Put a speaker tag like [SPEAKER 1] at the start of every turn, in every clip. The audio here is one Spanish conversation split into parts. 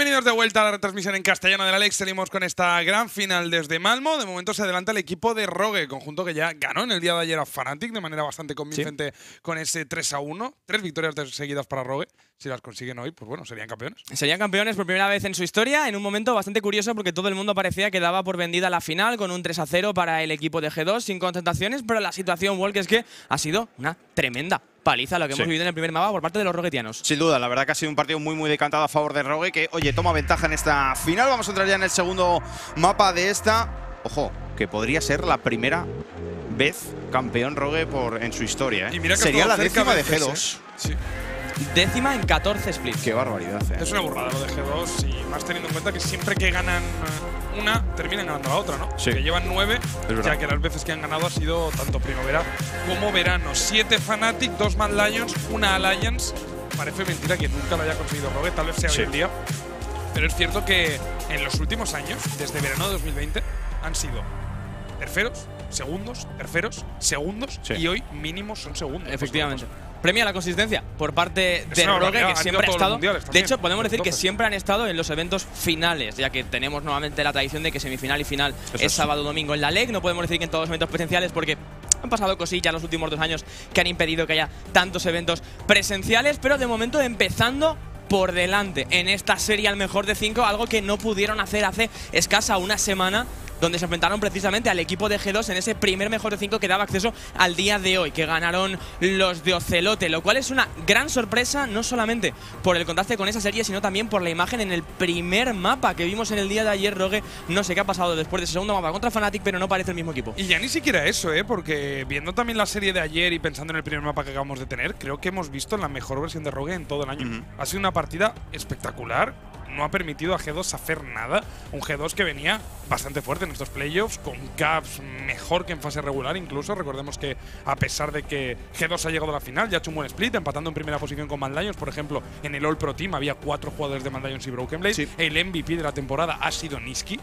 [SPEAKER 1] Bienvenidos de vuelta a la retransmisión en castellano del Alex. Seguimos con esta gran final desde Malmo. De momento se adelanta el equipo de Rogue, conjunto que ya ganó en el día de ayer a Fnatic de manera bastante convincente con ese 3 a 1. Tres victorias seguidas para Rogue. Si las consiguen hoy, pues bueno, serían campeones.
[SPEAKER 2] Serían campeones por primera vez en su historia, en un momento bastante curioso porque todo el mundo parecía que daba por vendida la final con un 3 a 0 para el equipo de G2 sin concentraciones, pero la situación, Walk, es que ha sido una tremenda paliza lo que hemos vivido en el primer mapa por parte de los roguetianos.
[SPEAKER 3] Sin duda, la verdad que ha sido un partido muy muy decantado a favor de Rogue, que oye, toma ventaja en esta final. Vamos a entrar ya en el segundo mapa de esta. Ojo, que podría ser la primera vez campeón Rogue por, en su historia. ¿eh? Sería la décima de G2.
[SPEAKER 2] ¿eh? Décima en 14 splits.
[SPEAKER 3] Qué barbaridad. ¿eh?
[SPEAKER 1] Es una burrada lo de G2 y más teniendo en cuenta que siempre que ganan una, terminan ganando la otra, ¿no?
[SPEAKER 3] Sí.
[SPEAKER 1] Que llevan nueve, ya que las veces que han ganado ha sido tanto primavera como verano. Siete Fnatic, dos Mad Lions, una Alliance. Parece mentira que nunca lo haya conseguido Rogue, tal vez sea hoy en día. Pero es cierto que en los últimos años, desde verano de 2020, han sido terceros, segundos, terceros, segundos y hoy mínimo son segundos.
[SPEAKER 2] Efectivamente premia la consistencia por parte de Rogue, que siempre ha estado. De hecho, podemos decir que siempre han estado en los eventos finales, ya que tenemos nuevamente la tradición de que semifinal y final es sábado domingo en la LEG. No podemos decir que en todos los eventos presenciales porque han pasado cosillas los últimos dos años que han impedido que haya tantos eventos presenciales, pero de momento empezando por delante en esta serie al mejor de cinco, algo que no pudieron hacer hace escasa una semana donde se enfrentaron precisamente al equipo de G2 en ese primer mejor de 5 que daba acceso al día de hoy, que ganaron los de Ocelote, lo cual es una gran sorpresa, no solamente por el contraste con esa serie, sino también por la imagen en el primer mapa que vimos en el día de ayer, Rogue. No sé qué ha pasado después de ese segundo mapa contra Fnatic, pero no parece el mismo equipo.
[SPEAKER 1] Y ya ni siquiera eso, ¿eh? porque viendo también la serie de ayer y pensando en el primer mapa que acabamos de tener, creo que hemos visto la mejor versión de Rogue en todo el año. Ha sido una partida espectacular no ha permitido a G2 hacer nada. Un G2 que venía bastante fuerte en estos playoffs, con caps mejor que en fase regular incluso. Recordemos que a pesar de que G2 ha llegado a la final, ya ha hecho un buen split, empatando en primera posición con Mad Lions. Por ejemplo, en el All Pro Team había cuatro jugadores de Mad Lions y Broken Blade. El MVP de la temporada ha sido Niski.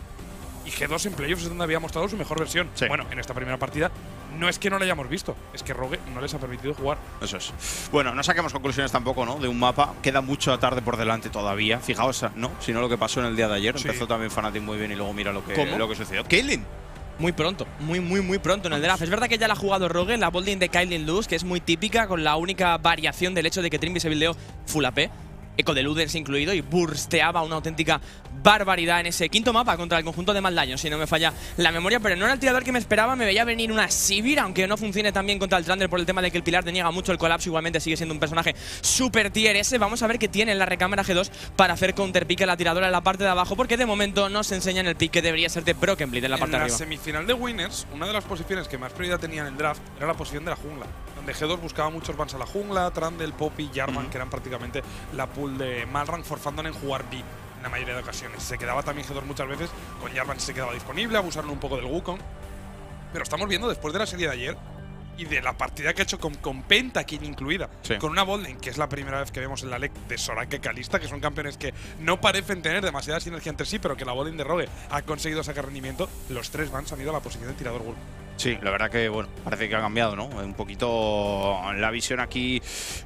[SPEAKER 1] Y G2 en playoffs es donde había mostrado su mejor versión. Bueno, en esta primera partida no es que no lo hayamos visto, es que Rogue no les ha permitido jugar.
[SPEAKER 3] Eso es. Bueno, no saquemos conclusiones tampoco, ¿no? De un mapa. Queda mucho tarde por delante todavía. Fijaos, ¿no? Sino lo que pasó en el día de ayer. Empezó también Fnatic muy bien y luego mira lo que, lo que sucedió. Kaylin.
[SPEAKER 2] Muy pronto, muy, muy, muy pronto en el draft. Es verdad que ya la ha jugado Rogue, la bolding de Kaylin Luz, que es muy típica, con la única variación del hecho de que Trimby se buildeó full AP. Eco de Ludens incluido y bursteaba una auténtica barbaridad en ese quinto mapa contra el conjunto de Maldaño, si no me falla la memoria, pero no era el tirador que me esperaba, me veía venir una Sivir, aunque no funcione tan bien contra el Trander por el tema de que el Pilar deniega mucho el colapso, igualmente sigue siendo un personaje super tier S. Vamos a ver qué tiene en la recámara G2 para hacer counterpick a la tiradora en la parte de abajo, porque de momento nos enseñan el pick que debería ser de Broken Bleed en la parte de arriba.
[SPEAKER 1] En la semifinal de Winners, una de las posiciones que más prioridad tenía en el draft era la posición de la jungla donde G2 buscaba muchos bans a la jungla, Trandel, Poppy, Jarvan, que eran prácticamente la pool de Malrank, forzándola en jugar B en la mayoría de ocasiones. Se quedaba también G2 muchas veces, con Jarvan se quedaba disponible, abusaron un poco del Wukong. Pero estamos viendo después de la serie de ayer y de la partida que ha hecho con, con Pentakin incluida, con una Bolden, que es la primera vez que vemos en la LEC de Soraka y Kalista, que son campeones que no parecen tener demasiada sinergia entre sí, pero que la Bolden de Rogue ha conseguido sacar rendimiento, los tres bans han ido a la posición de tirador Wolf.
[SPEAKER 3] Sí, la verdad que bueno, parece que ha cambiado, ¿no? Un poquito la visión aquí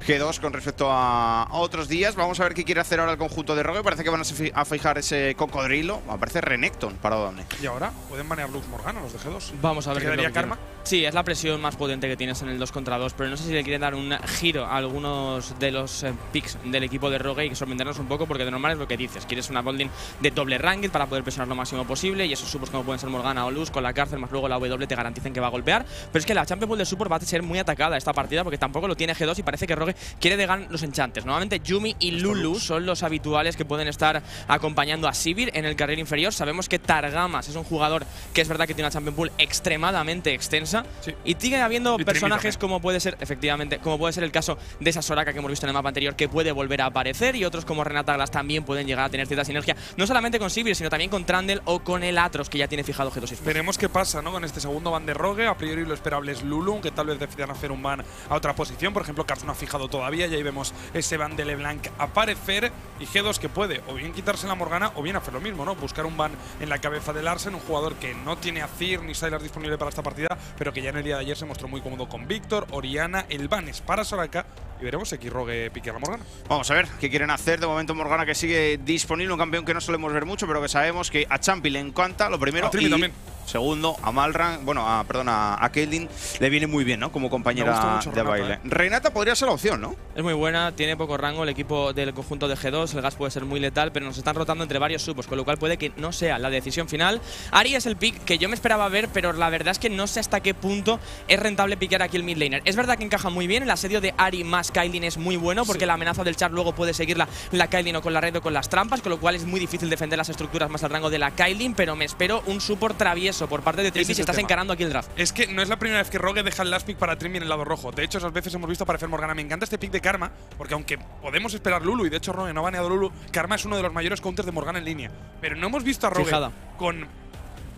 [SPEAKER 3] G2 con respecto a, otros días. Vamos a ver qué quiere hacer ahora el conjunto de Rogue. Parece que van a, fijar ese cocodrilo. Aparece Renekton para dónde.
[SPEAKER 1] Y ahora pueden manejar Lux Morgana los de G2.
[SPEAKER 2] Vamos a ver.
[SPEAKER 1] qué quedaría Karma?
[SPEAKER 2] Sí, es la presión más potente que tienes en el 2 contra 2, pero no sé si le quieren dar un giro a algunos de los eh, picks del equipo de Rogue y sorprendernos un poco, porque de normal es lo que dices. Quieres una bolding de doble ranked para poder presionar lo máximo posible y esos supos como pueden ser Morgana o Luz con la cárcel más luego la W te garantizan que va a golpear. Pero es que la Champions Pool de Support va a ser muy atacada esta partida porque tampoco lo tiene G2 y parece que Rogue quiere degar los enchantes. Nuevamente Yumi y Lulu son los habituales que pueden estar acompañando a Sivir en el carril inferior. Sabemos que Targamas es un jugador que es verdad que tiene una Champion Pool extremadamente extensa y sigue habiendo personajes como puede ser, efectivamente, como puede ser el caso de esa Soraka que hemos visto en el mapa anterior que puede volver a aparecer y otros como Renata Glass también pueden llegar a tener cierta sinergia, no solamente con Sivir, sino también con Trandel o con el Atros que ya tiene fijado G2
[SPEAKER 1] Veremos qué pasa ¿no? con este segundo van de Rogue. A priori lo esperable es Lulu, que tal vez decidan hacer un ban a otra posición. Por ejemplo, Cars no ha fijado todavía y ahí vemos ese ban de LeBlanc aparecer. Y G2 que puede o bien quitarse la Morgana o bien hacer lo mismo, ¿no? Buscar un ban en la cabeza de Larsen, un jugador que no tiene a Cir ni Sylar disponible para esta partida, pero que ya en el día de ayer se mostró muy cómodo con Víctor, Oriana, el Vanes para Soraka y veremos si aquí Rogue pique a la Morgana.
[SPEAKER 3] Vamos a ver qué quieren hacer. De momento Morgana que sigue disponible, un campeón que no solemos ver mucho, pero que sabemos que a Champi le encanta, lo primero.
[SPEAKER 1] A
[SPEAKER 3] y
[SPEAKER 1] también.
[SPEAKER 3] Segundo, a Malran, bueno, a, perdón, a, a le viene muy bien, ¿no? Como compañera de
[SPEAKER 1] Renata,
[SPEAKER 3] baile.
[SPEAKER 1] ¿eh?
[SPEAKER 3] Renata podría ser la opción, ¿no?
[SPEAKER 2] Es muy buena, tiene poco rango el equipo del conjunto de G2, el gas puede ser muy letal, pero nos están rotando entre varios supos, con lo cual puede que no sea la decisión final. Ari es el pick que yo me esperaba ver, pero la verdad es que no sé hasta qué punto es rentable piquear aquí el mid laner. Es verdad que encaja muy bien, el asedio de Ari más Kailin es muy bueno, porque la amenaza del char luego puede seguirla la Kailin o con la red o con las trampas, con lo cual es muy difícil defender las estructuras más al rango de la Kailin, pero me espero un support travieso por parte de Trippy
[SPEAKER 1] es
[SPEAKER 2] si estás
[SPEAKER 1] tema.
[SPEAKER 2] encarando aquí el draft.
[SPEAKER 1] Es que no es la primera vez que Rogue deja el last pick para Trimby en el lado rojo. De hecho, esas veces hemos visto aparecer Morgana. Me encanta este pick de Karma, porque aunque podemos esperar Lulu, y de hecho Rogue no ha baneado Lulu, Karma es uno de los mayores counters de Morgana en línea. Pero no hemos visto a Rogue
[SPEAKER 2] Fijada.
[SPEAKER 1] con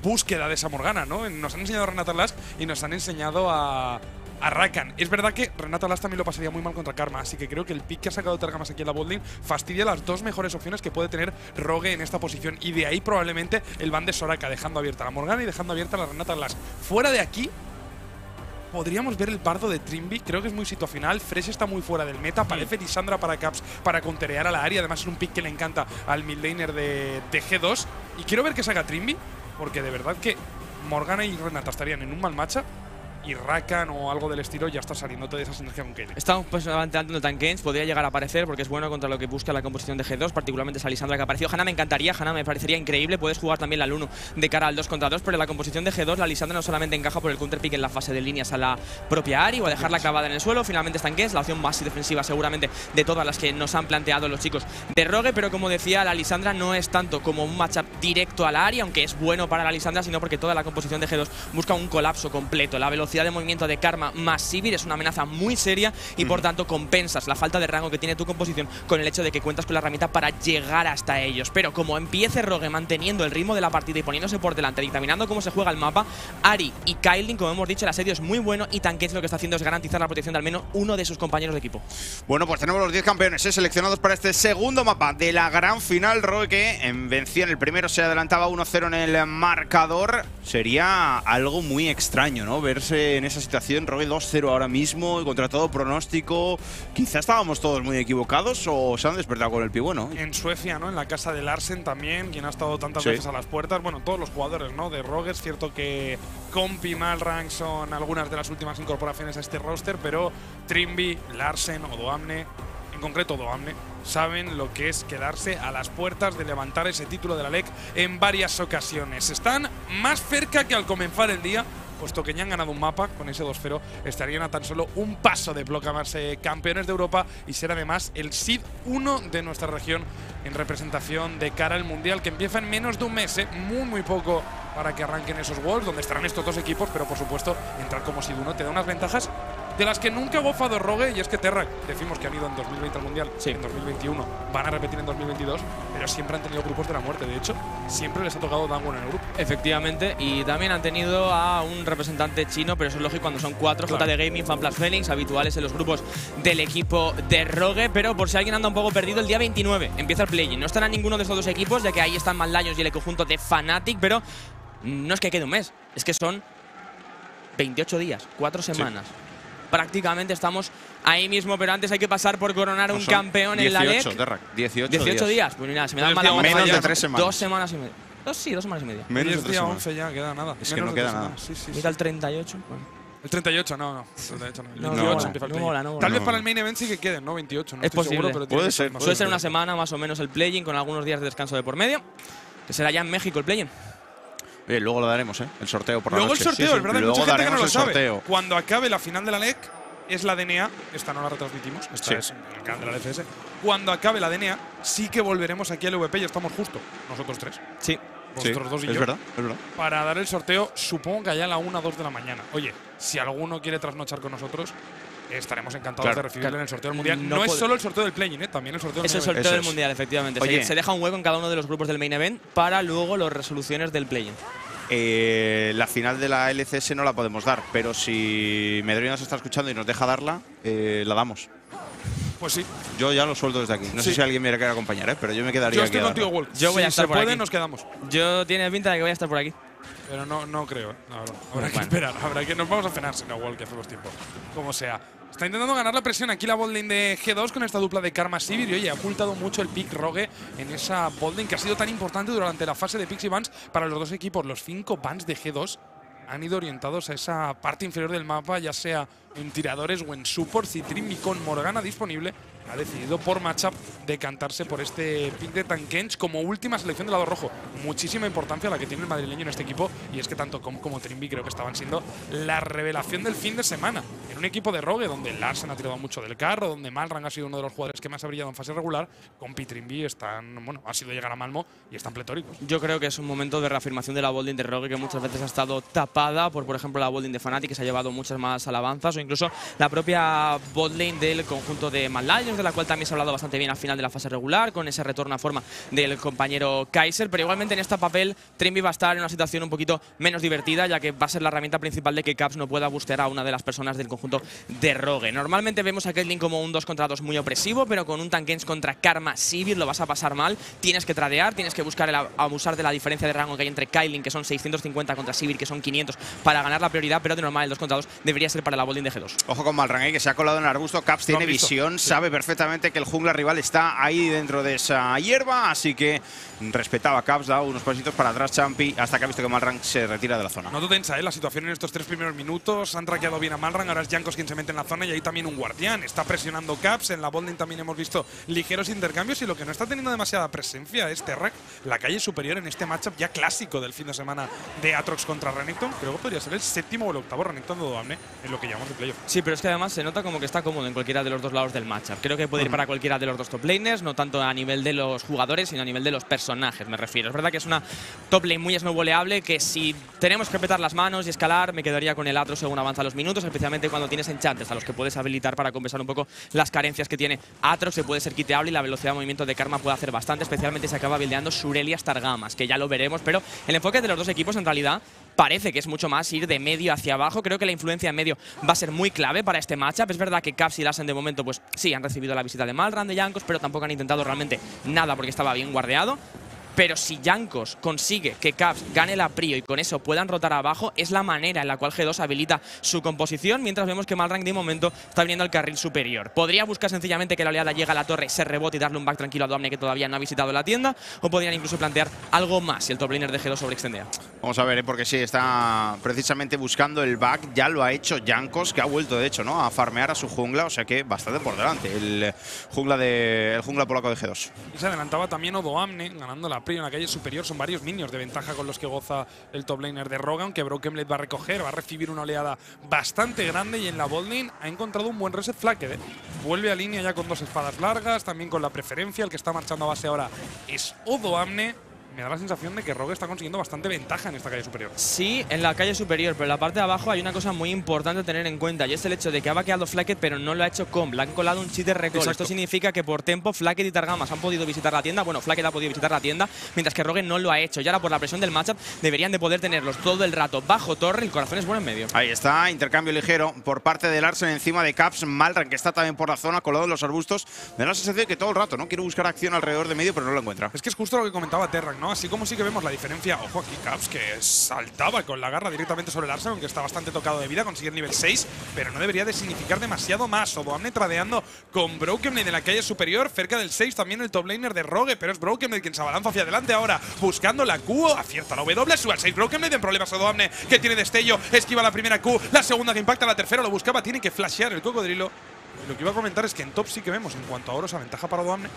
[SPEAKER 1] búsqueda de esa Morgana, ¿no? Nos han enseñado a Renata Last y nos han enseñado a, a Rakan. Es verdad que Renata Last también lo pasaría muy mal contra Karma, así que creo que el pick que ha sacado Tergamas aquí en la botlane fastidia las dos mejores opciones que puede tener Rogue en esta posición. Y de ahí probablemente el van de Soraka, dejando abierta la Morgana y dejando abierta la Renata Last. Fuera de aquí, podríamos ver el pardo de Trimby. Creo que es muy situacional. Fresh está muy fuera del meta. Parece Lisandra para Caps para conterear a la área. Además, es un pick que le encanta al midlaner de, de G2. Y quiero ver que salga Trimby, porque de verdad que Morgana y Renata estarían en un mal matchup. Y Rakan o algo del estilo ya está saliendo de esa sinergia con Kayle.
[SPEAKER 2] Estamos pues planteando el Tank Games, podría llegar a aparecer porque es bueno contra lo que busca la composición de G2, particularmente esa Lisandra que apareció. Hanna me encantaría, Hanna me parecería increíble, puedes jugar también la 1 de cara al 2 contra 2, pero en la composición de G2 la Lisandra no solamente encaja por el counter pick en la fase de líneas a la propia Ari o a dejarla clavada en el suelo, finalmente Tank Games, la opción más defensiva seguramente de todas las que nos han planteado los chicos de Rogue, pero como decía, la Lisandra no es tanto como un matchup directo a la Ari, aunque es bueno para la Lisandra, sino porque toda la composición de G2 busca un colapso completo. La velocidad de movimiento de Karma más Sivir es una amenaza muy seria y por tanto compensas la falta de rango que tiene tu composición con el hecho de que cuentas con la herramienta para llegar hasta ellos. Pero como empiece Rogue manteniendo el ritmo de la partida y poniéndose por delante, dictaminando cómo se juega el mapa, Ari y Kailin, como hemos dicho, el asedio es muy bueno y Tankets lo que está haciendo es garantizar la protección de al menos uno de sus compañeros de equipo.
[SPEAKER 3] Bueno, pues tenemos los 10 campeones ¿eh? seleccionados para este segundo mapa de la gran final. Rogue que en- vencía en el primero, se adelantaba 1-0 en el marcador. Sería algo muy extraño, ¿no? Verse en esa situación. Rogue 2-0 ahora mismo y contra todo pronóstico. Quizá estábamos todos muy equivocados o se han despertado con el pie bueno.
[SPEAKER 1] En Suecia, ¿no? En la casa de Larsen también, quien ha estado tantas
[SPEAKER 3] Sí.
[SPEAKER 1] veces a las puertas. Bueno, todos los jugadores, ¿no? De Rogue. Es cierto que Compi, Malrank son algunas de las últimas incorporaciones a este roster, pero Trimby, Larsen o Doamne, en concreto Doamne, saben lo que es quedarse a las puertas de levantar ese título de la LEC en varias ocasiones. Están más cerca que al comenzar el día. Puesto que ya han ganado un mapa con ese 2-0, estarían a tan solo un paso de proclamarse campeones de Europa y ser además el SID 1 de nuestra región en representación de cara al Mundial que empieza en menos de un mes, ¿eh? muy muy poco para que arranquen esos Worlds, donde estarán estos dos equipos, pero por supuesto entrar como SID 1 te da unas ventajas de las que nunca ha gozado Rogue y es que Terra, decimos que han ido en 2020 al Mundial,
[SPEAKER 2] Sí.
[SPEAKER 1] en 2021, van a repetir en 2022, pero siempre han tenido grupos de la muerte, de hecho, siempre les ha tocado Danwon en el grupo.
[SPEAKER 2] Efectivamente, y también han tenido a un representante chino, pero eso es lógico cuando son cuatro,
[SPEAKER 1] Claro.
[SPEAKER 2] JD Gaming, FanPlus Phoenix, habituales en los grupos del equipo de Rogue, pero por si alguien anda un poco perdido, el día 29 empieza el play-in. No estará ninguno de estos dos equipos, ya que ahí están Mad Lions y el conjunto de Fnatic, pero no es que quede un mes, es que son 28 días, cuatro semanas. Prácticamente estamos ahí mismo, pero antes hay que pasar por coronar un
[SPEAKER 3] Pues Son
[SPEAKER 2] campeón en la
[SPEAKER 3] 18,
[SPEAKER 2] LEC.
[SPEAKER 3] Terrac, 18,
[SPEAKER 2] 18 días. Pues mira, se me dan
[SPEAKER 1] de-
[SPEAKER 3] menos de tres semanas.
[SPEAKER 2] Dos semanas y media. Dos, sí, dos semanas y media.
[SPEAKER 3] Menos de
[SPEAKER 1] es
[SPEAKER 3] tres
[SPEAKER 1] día
[SPEAKER 3] semanas.
[SPEAKER 1] 11 ya, queda nada.
[SPEAKER 3] Es que
[SPEAKER 1] Menos
[SPEAKER 3] no
[SPEAKER 1] de
[SPEAKER 3] queda nada.
[SPEAKER 1] Sí, sí, sí.
[SPEAKER 2] Mira el 38. bueno.
[SPEAKER 1] El 38, no, no. El 38 no. El
[SPEAKER 2] No,
[SPEAKER 1] 28
[SPEAKER 3] no,
[SPEAKER 1] empieza el
[SPEAKER 2] no no mola.
[SPEAKER 1] Tal vez
[SPEAKER 3] No.
[SPEAKER 1] para el main event sí que queden, ¿no? 28. No
[SPEAKER 2] Es
[SPEAKER 1] estoy seguro,
[SPEAKER 2] posible.
[SPEAKER 1] pero
[SPEAKER 3] Puede
[SPEAKER 1] que
[SPEAKER 3] ser,
[SPEAKER 1] más
[SPEAKER 2] Suele ser
[SPEAKER 1] o
[SPEAKER 2] una
[SPEAKER 1] menos.
[SPEAKER 2] semana más o menos el play-in con algunos días de descanso de por medio. Que será ya en México el play-in.
[SPEAKER 3] Oye, luego lo daremos, ¿eh? El sorteo por la
[SPEAKER 1] Luego el sorteo,
[SPEAKER 3] Sí, sí.
[SPEAKER 1] es verdad,
[SPEAKER 3] Luego
[SPEAKER 1] mucha gente que no lo sabe.
[SPEAKER 3] sorteo.
[SPEAKER 1] Cuando acabe la final de la LEC, es la DNA. Esta no la retransmitimos, esta
[SPEAKER 3] Sí.
[SPEAKER 1] es en el canal de la LFS. Cuando acabe la DNA, sí que volveremos aquí al VP y estamos justo, nosotros tres.
[SPEAKER 2] Sí.
[SPEAKER 1] Vosotros dos y
[SPEAKER 3] es
[SPEAKER 1] yo.
[SPEAKER 3] verdad, es verdad.
[SPEAKER 1] Para dar el sorteo, supongo que allá a la 1 o 2 de la mañana. Oye, si alguno quiere trasnochar con nosotros, estaremos encantados
[SPEAKER 3] Claro.
[SPEAKER 1] de recibirle en el sorteo del mundial.
[SPEAKER 2] No
[SPEAKER 1] No, es solo el sorteo del play-in, ¿eh? también el sorteo del
[SPEAKER 2] Es el sorteo
[SPEAKER 3] Eso
[SPEAKER 2] del
[SPEAKER 3] es.
[SPEAKER 2] mundial, efectivamente. Se-
[SPEAKER 3] Oye.
[SPEAKER 2] Se, deja un hueco en cada uno de los grupos del main event para luego las resoluciones del play-in.
[SPEAKER 3] Eh, la final de la LCS no la podemos dar, pero si Medellín nos está escuchando y nos deja darla, eh, la damos.
[SPEAKER 1] Pues sí,
[SPEAKER 3] Yo ya lo suelto desde aquí. No sé si alguien me quiere acompañar, ¿eh? pero yo me quedaría
[SPEAKER 1] yo estoy contigo. Wolf.
[SPEAKER 2] Yo voy
[SPEAKER 1] si
[SPEAKER 2] a estar
[SPEAKER 1] se
[SPEAKER 2] por
[SPEAKER 1] puede,
[SPEAKER 2] aquí.
[SPEAKER 1] nos quedamos.
[SPEAKER 2] Yo tiene pinta de que voy a estar por aquí.
[SPEAKER 1] Pero no, no creo, verdad. Habrá que
[SPEAKER 2] Bueno.
[SPEAKER 1] esperar, habrá que nos vamos a cenar si no, igual que hace los tiempos. Como sea. Está intentando ganar la presión aquí la botlane de G2 con esta dupla de Karma Sivir y oye, ha ocultado mucho el pick Rogue en esa botlane que ha sido tan importante durante la fase de picks y bans para los dos equipos. Los cinco bans de G2 han ido orientados a esa parte inferior del mapa, ya sea en tiradores o en support. Citrimi con Morgana disponible ha decidido por matchup decantarse por este pick de Tankench como última selección del lado rojo. Muchísima importancia la que tiene el madrileño en este equipo y es que tanto Com como Trimby creo que estaban siendo la revelación del fin de semana. En un equipo de Rogue donde Larsen ha tirado mucho del carro, donde Malrang ha sido uno de los jugadores que más ha brillado en fase regular, Com y Trimby están, bueno, ha sido llegar a Malmo y están pletóricos.
[SPEAKER 2] Yo creo que es un momento de reafirmación de la Bolding de Rogue que muchas veces ha estado tapada por, por ejemplo, la Bolding de Fnatic, que se ha llevado muchas más alabanzas, o incluso la propia botlane del conjunto de Mad Lions, de la cual también se ha hablado bastante bien al final de la fase regular, con ese retorno a forma del compañero Kaiser. Pero igualmente en este papel, Trimby va a estar en una situación un poquito menos divertida, ya que va a ser la herramienta principal de que Caps no pueda bustear a una de las personas del conjunto de Rogue. Normalmente vemos a Caitlyn como un 2 contra 2 muy opresivo, pero con un Tankens contra Karma Sivir lo vas a pasar mal. Tienes que tradear, tienes que buscar el abusar de la diferencia de rango que hay entre Caitlyn, que son 650, contra Sivir, que son 500, para ganar la prioridad, pero de normal el 2 contra 2 debería ser para la bolding de G2.
[SPEAKER 3] Ojo con Malrang, ¿eh? que se ha colado en el arbusto. Caps tiene visión, sabe perfectamente que el jungla rival está ahí dentro de esa hierba, así que respetaba Caps, da unos pasitos para atrás Champi hasta que ha visto que Malrang se retira de la zona.
[SPEAKER 1] Noto tensa, ¿eh? La situación en estos tres primeros minutos. Han traqueado bien a Malrang, ahora es Jankos quien se mete en la zona y hay también un guardián. Está presionando Caps. En la bolding también hemos visto ligeros intercambios y lo que no está teniendo demasiada presencia es Terrak, la calle superior en este matchup ya clásico del fin de semana de Atrox contra Renekton. Creo que podría ser el séptimo o el octavo Renekton de Doamne en lo que llamamos de playoff.
[SPEAKER 2] Sí, pero es que además se nota como que está cómodo en cualquiera de los dos lados del matchup. Creo que puede ir para cualquiera de los dos top laners, no tanto a nivel de los jugadores, sino a nivel de los personajes, me refiero. Es verdad que es una top lane muy snowboleable que si tenemos que apretar las manos y escalar, me quedaría con el Atro según avanzan los minutos, especialmente cuando tienes enchantes a los que puedes habilitar para compensar un poco las carencias que tiene Atrox, se puede ser quiteable y la velocidad de movimiento de Karma puede hacer bastante, especialmente si acaba buildeando Surelia Stargamas, que ya lo veremos, pero el enfoque de los dos equipos en realidad parece que es mucho más ir de medio hacia abajo. Creo que la influencia en medio va a ser muy clave para este matchup. Es verdad que Caps y Lassen de momento, pues sí, han recibido la visita de Malran, de Yankos, pero tampoco han intentado realmente nada porque estaba bien guardeado. Pero si Yankos consigue que Caps gane la prio y con eso puedan rotar abajo, es la manera en la cual G2 habilita su composición, mientras vemos que Malrang de momento está viniendo al carril superior. Podría buscar sencillamente que la oleada llegue a la torre, se rebote y darle un back tranquilo a Doamne que todavía no ha visitado la tienda, o podrían incluso plantear algo más si el top laner de G2 sobreextendea.
[SPEAKER 3] Vamos a ver, ¿eh? porque sí, está precisamente buscando el back. Ya lo ha hecho Jankos, que ha vuelto, de hecho, ¿no? a farmear a su jungla, o sea que bastante por delante el jungla, de, el jungla polaco de G2.
[SPEAKER 1] Y se adelantaba también Odoamne, ganando la en la calle superior. Son varios minions de ventaja con los que goza el top laner de Rogue, aunque Broken Blade va a recoger, va a recibir una oleada bastante grande y en la botlane ha encontrado un buen reset flanked. ¿eh? Vuelve a línea ya con dos espadas largas, también con la preferencia. El que está marchando a base ahora es Odoamne. Me da la sensación de que Rogue está consiguiendo bastante ventaja en esta calle superior.
[SPEAKER 2] Sí, en la calle superior, pero en la parte de abajo hay una cosa muy importante a tener en cuenta y es el hecho de que ha vaqueado Flacket pero no lo ha hecho con. Le han colado un cheat de recall. Esto significa que por tiempo Flacket y Targamas han podido visitar la tienda. Bueno, Flacket ha podido visitar la tienda, mientras que Rogue no lo ha hecho. Y ahora por la presión del matchup deberían de poder tenerlos todo el rato bajo torre. El corazón es bueno en medio.
[SPEAKER 3] Ahí está, intercambio ligero por parte de Larsen encima de Caps. Malran, que está también por la zona, colado en los arbustos. Me da la sensación de que todo el rato, ¿no? Quiere buscar acción alrededor de medio, pero no lo encuentra.
[SPEAKER 1] Es que es justo lo que comentaba Terran, ¿no? Así como sí que vemos la diferencia, ojo aquí Caps, que saltaba con la garra directamente sobre el Arsenal, aunque está bastante tocado de vida, consigue el nivel 6, pero no debería de significar demasiado más. Odoamne tradeando con Broken Blade en la calle superior, cerca del 6 también el top laner de Rogue, pero es Broken Blade quien se abalanza hacia adelante ahora, buscando la Q, acierta la W, sube al 6 Broken Blade en problemas Odoamne, que tiene destello, esquiva la primera Q, la segunda que impacta, la tercera lo buscaba, tiene que flashear el cocodrilo. Lo que iba a comentar es que en top sí que vemos en cuanto a oro esa ventaja para Odoamne.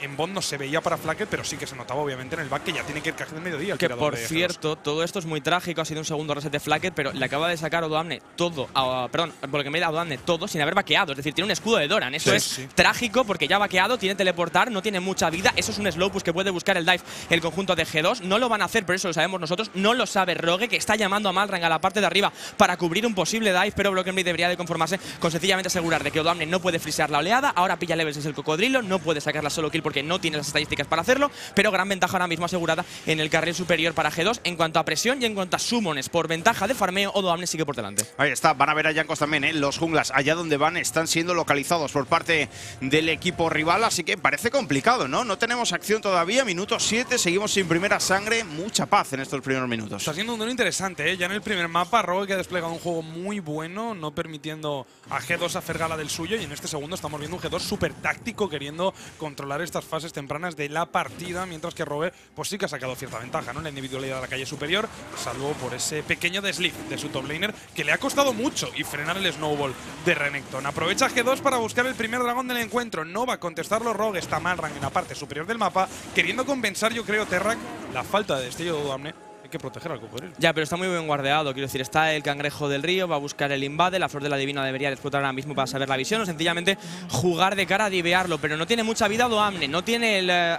[SPEAKER 1] En bot no se veía para Flacket, pero sí que se notaba obviamente en el back que ya tiene que ir casi del mediodía. el
[SPEAKER 2] Que por
[SPEAKER 1] de G2.
[SPEAKER 2] cierto, todo esto es muy trágico. Ha sido un segundo reset de Flacket, pero le acaba de sacar Odoamne todo. A, perdón, porque me da Odoamne todo sin haber vaqueado. Es decir, tiene un escudo de Doran. Eso
[SPEAKER 1] Sí,
[SPEAKER 2] es
[SPEAKER 1] sí.
[SPEAKER 2] trágico porque ya ha vaqueado, tiene teleportar, no tiene mucha vida. Eso es un slow push que puede buscar el dive el conjunto de G2. No lo van a hacer, pero eso lo sabemos nosotros. No lo sabe Rogue, que está llamando a Malrang a la parte de arriba para cubrir un posible dive, pero Broken Blade debería de conformarse con sencillamente asegurar de que Odoamne no no puede frisear la oleada, ahora pilla levels es el cocodrilo, no puede sacar la solo kill porque no tiene las estadísticas para hacerlo, pero gran ventaja ahora mismo asegurada en el carril superior para G2 en cuanto a presión y en cuanto a summones. Por ventaja de farmeo, Odoamne sigue por delante.
[SPEAKER 3] Ahí está, van a ver a Yankos también, ¿eh? los junglas, allá donde van, están siendo localizados por parte del equipo rival, así que parece complicado, ¿no? No tenemos acción todavía, minuto 7, seguimos sin primera sangre, mucha paz en estos primeros minutos.
[SPEAKER 1] Está siendo un duelo interesante, ¿eh? Ya en el primer mapa, Rogue que ha desplegado un juego muy bueno, no permitiendo a G2 hacer gala del suyo, y en este segundo estamos viendo un G2 súper táctico, queriendo controlar estas fases tempranas de la partida, mientras que Rogue, pues sí que ha sacado cierta ventaja, ¿no? En la individualidad de la calle superior, salvo por ese pequeño desliz de su top laner, que le ha costado mucho y frenar el snowball de Renekton. Aprovecha G2 para buscar el primer dragón del encuentro, no va a contestarlo Rogue, está Malrang en la parte superior del mapa, queriendo compensar, yo creo, Terrak, la falta de destello de Duamne. Que proteger al cocodrilo.
[SPEAKER 2] Ya, pero está muy bien guardeado. Quiero decir, está el cangrejo del río, va a buscar el invade, la flor de la divina debería explotar ahora mismo para saber la visión o sencillamente jugar de cara a divearlo. Pero no tiene mucha vida Doamne, no tiene el, eh,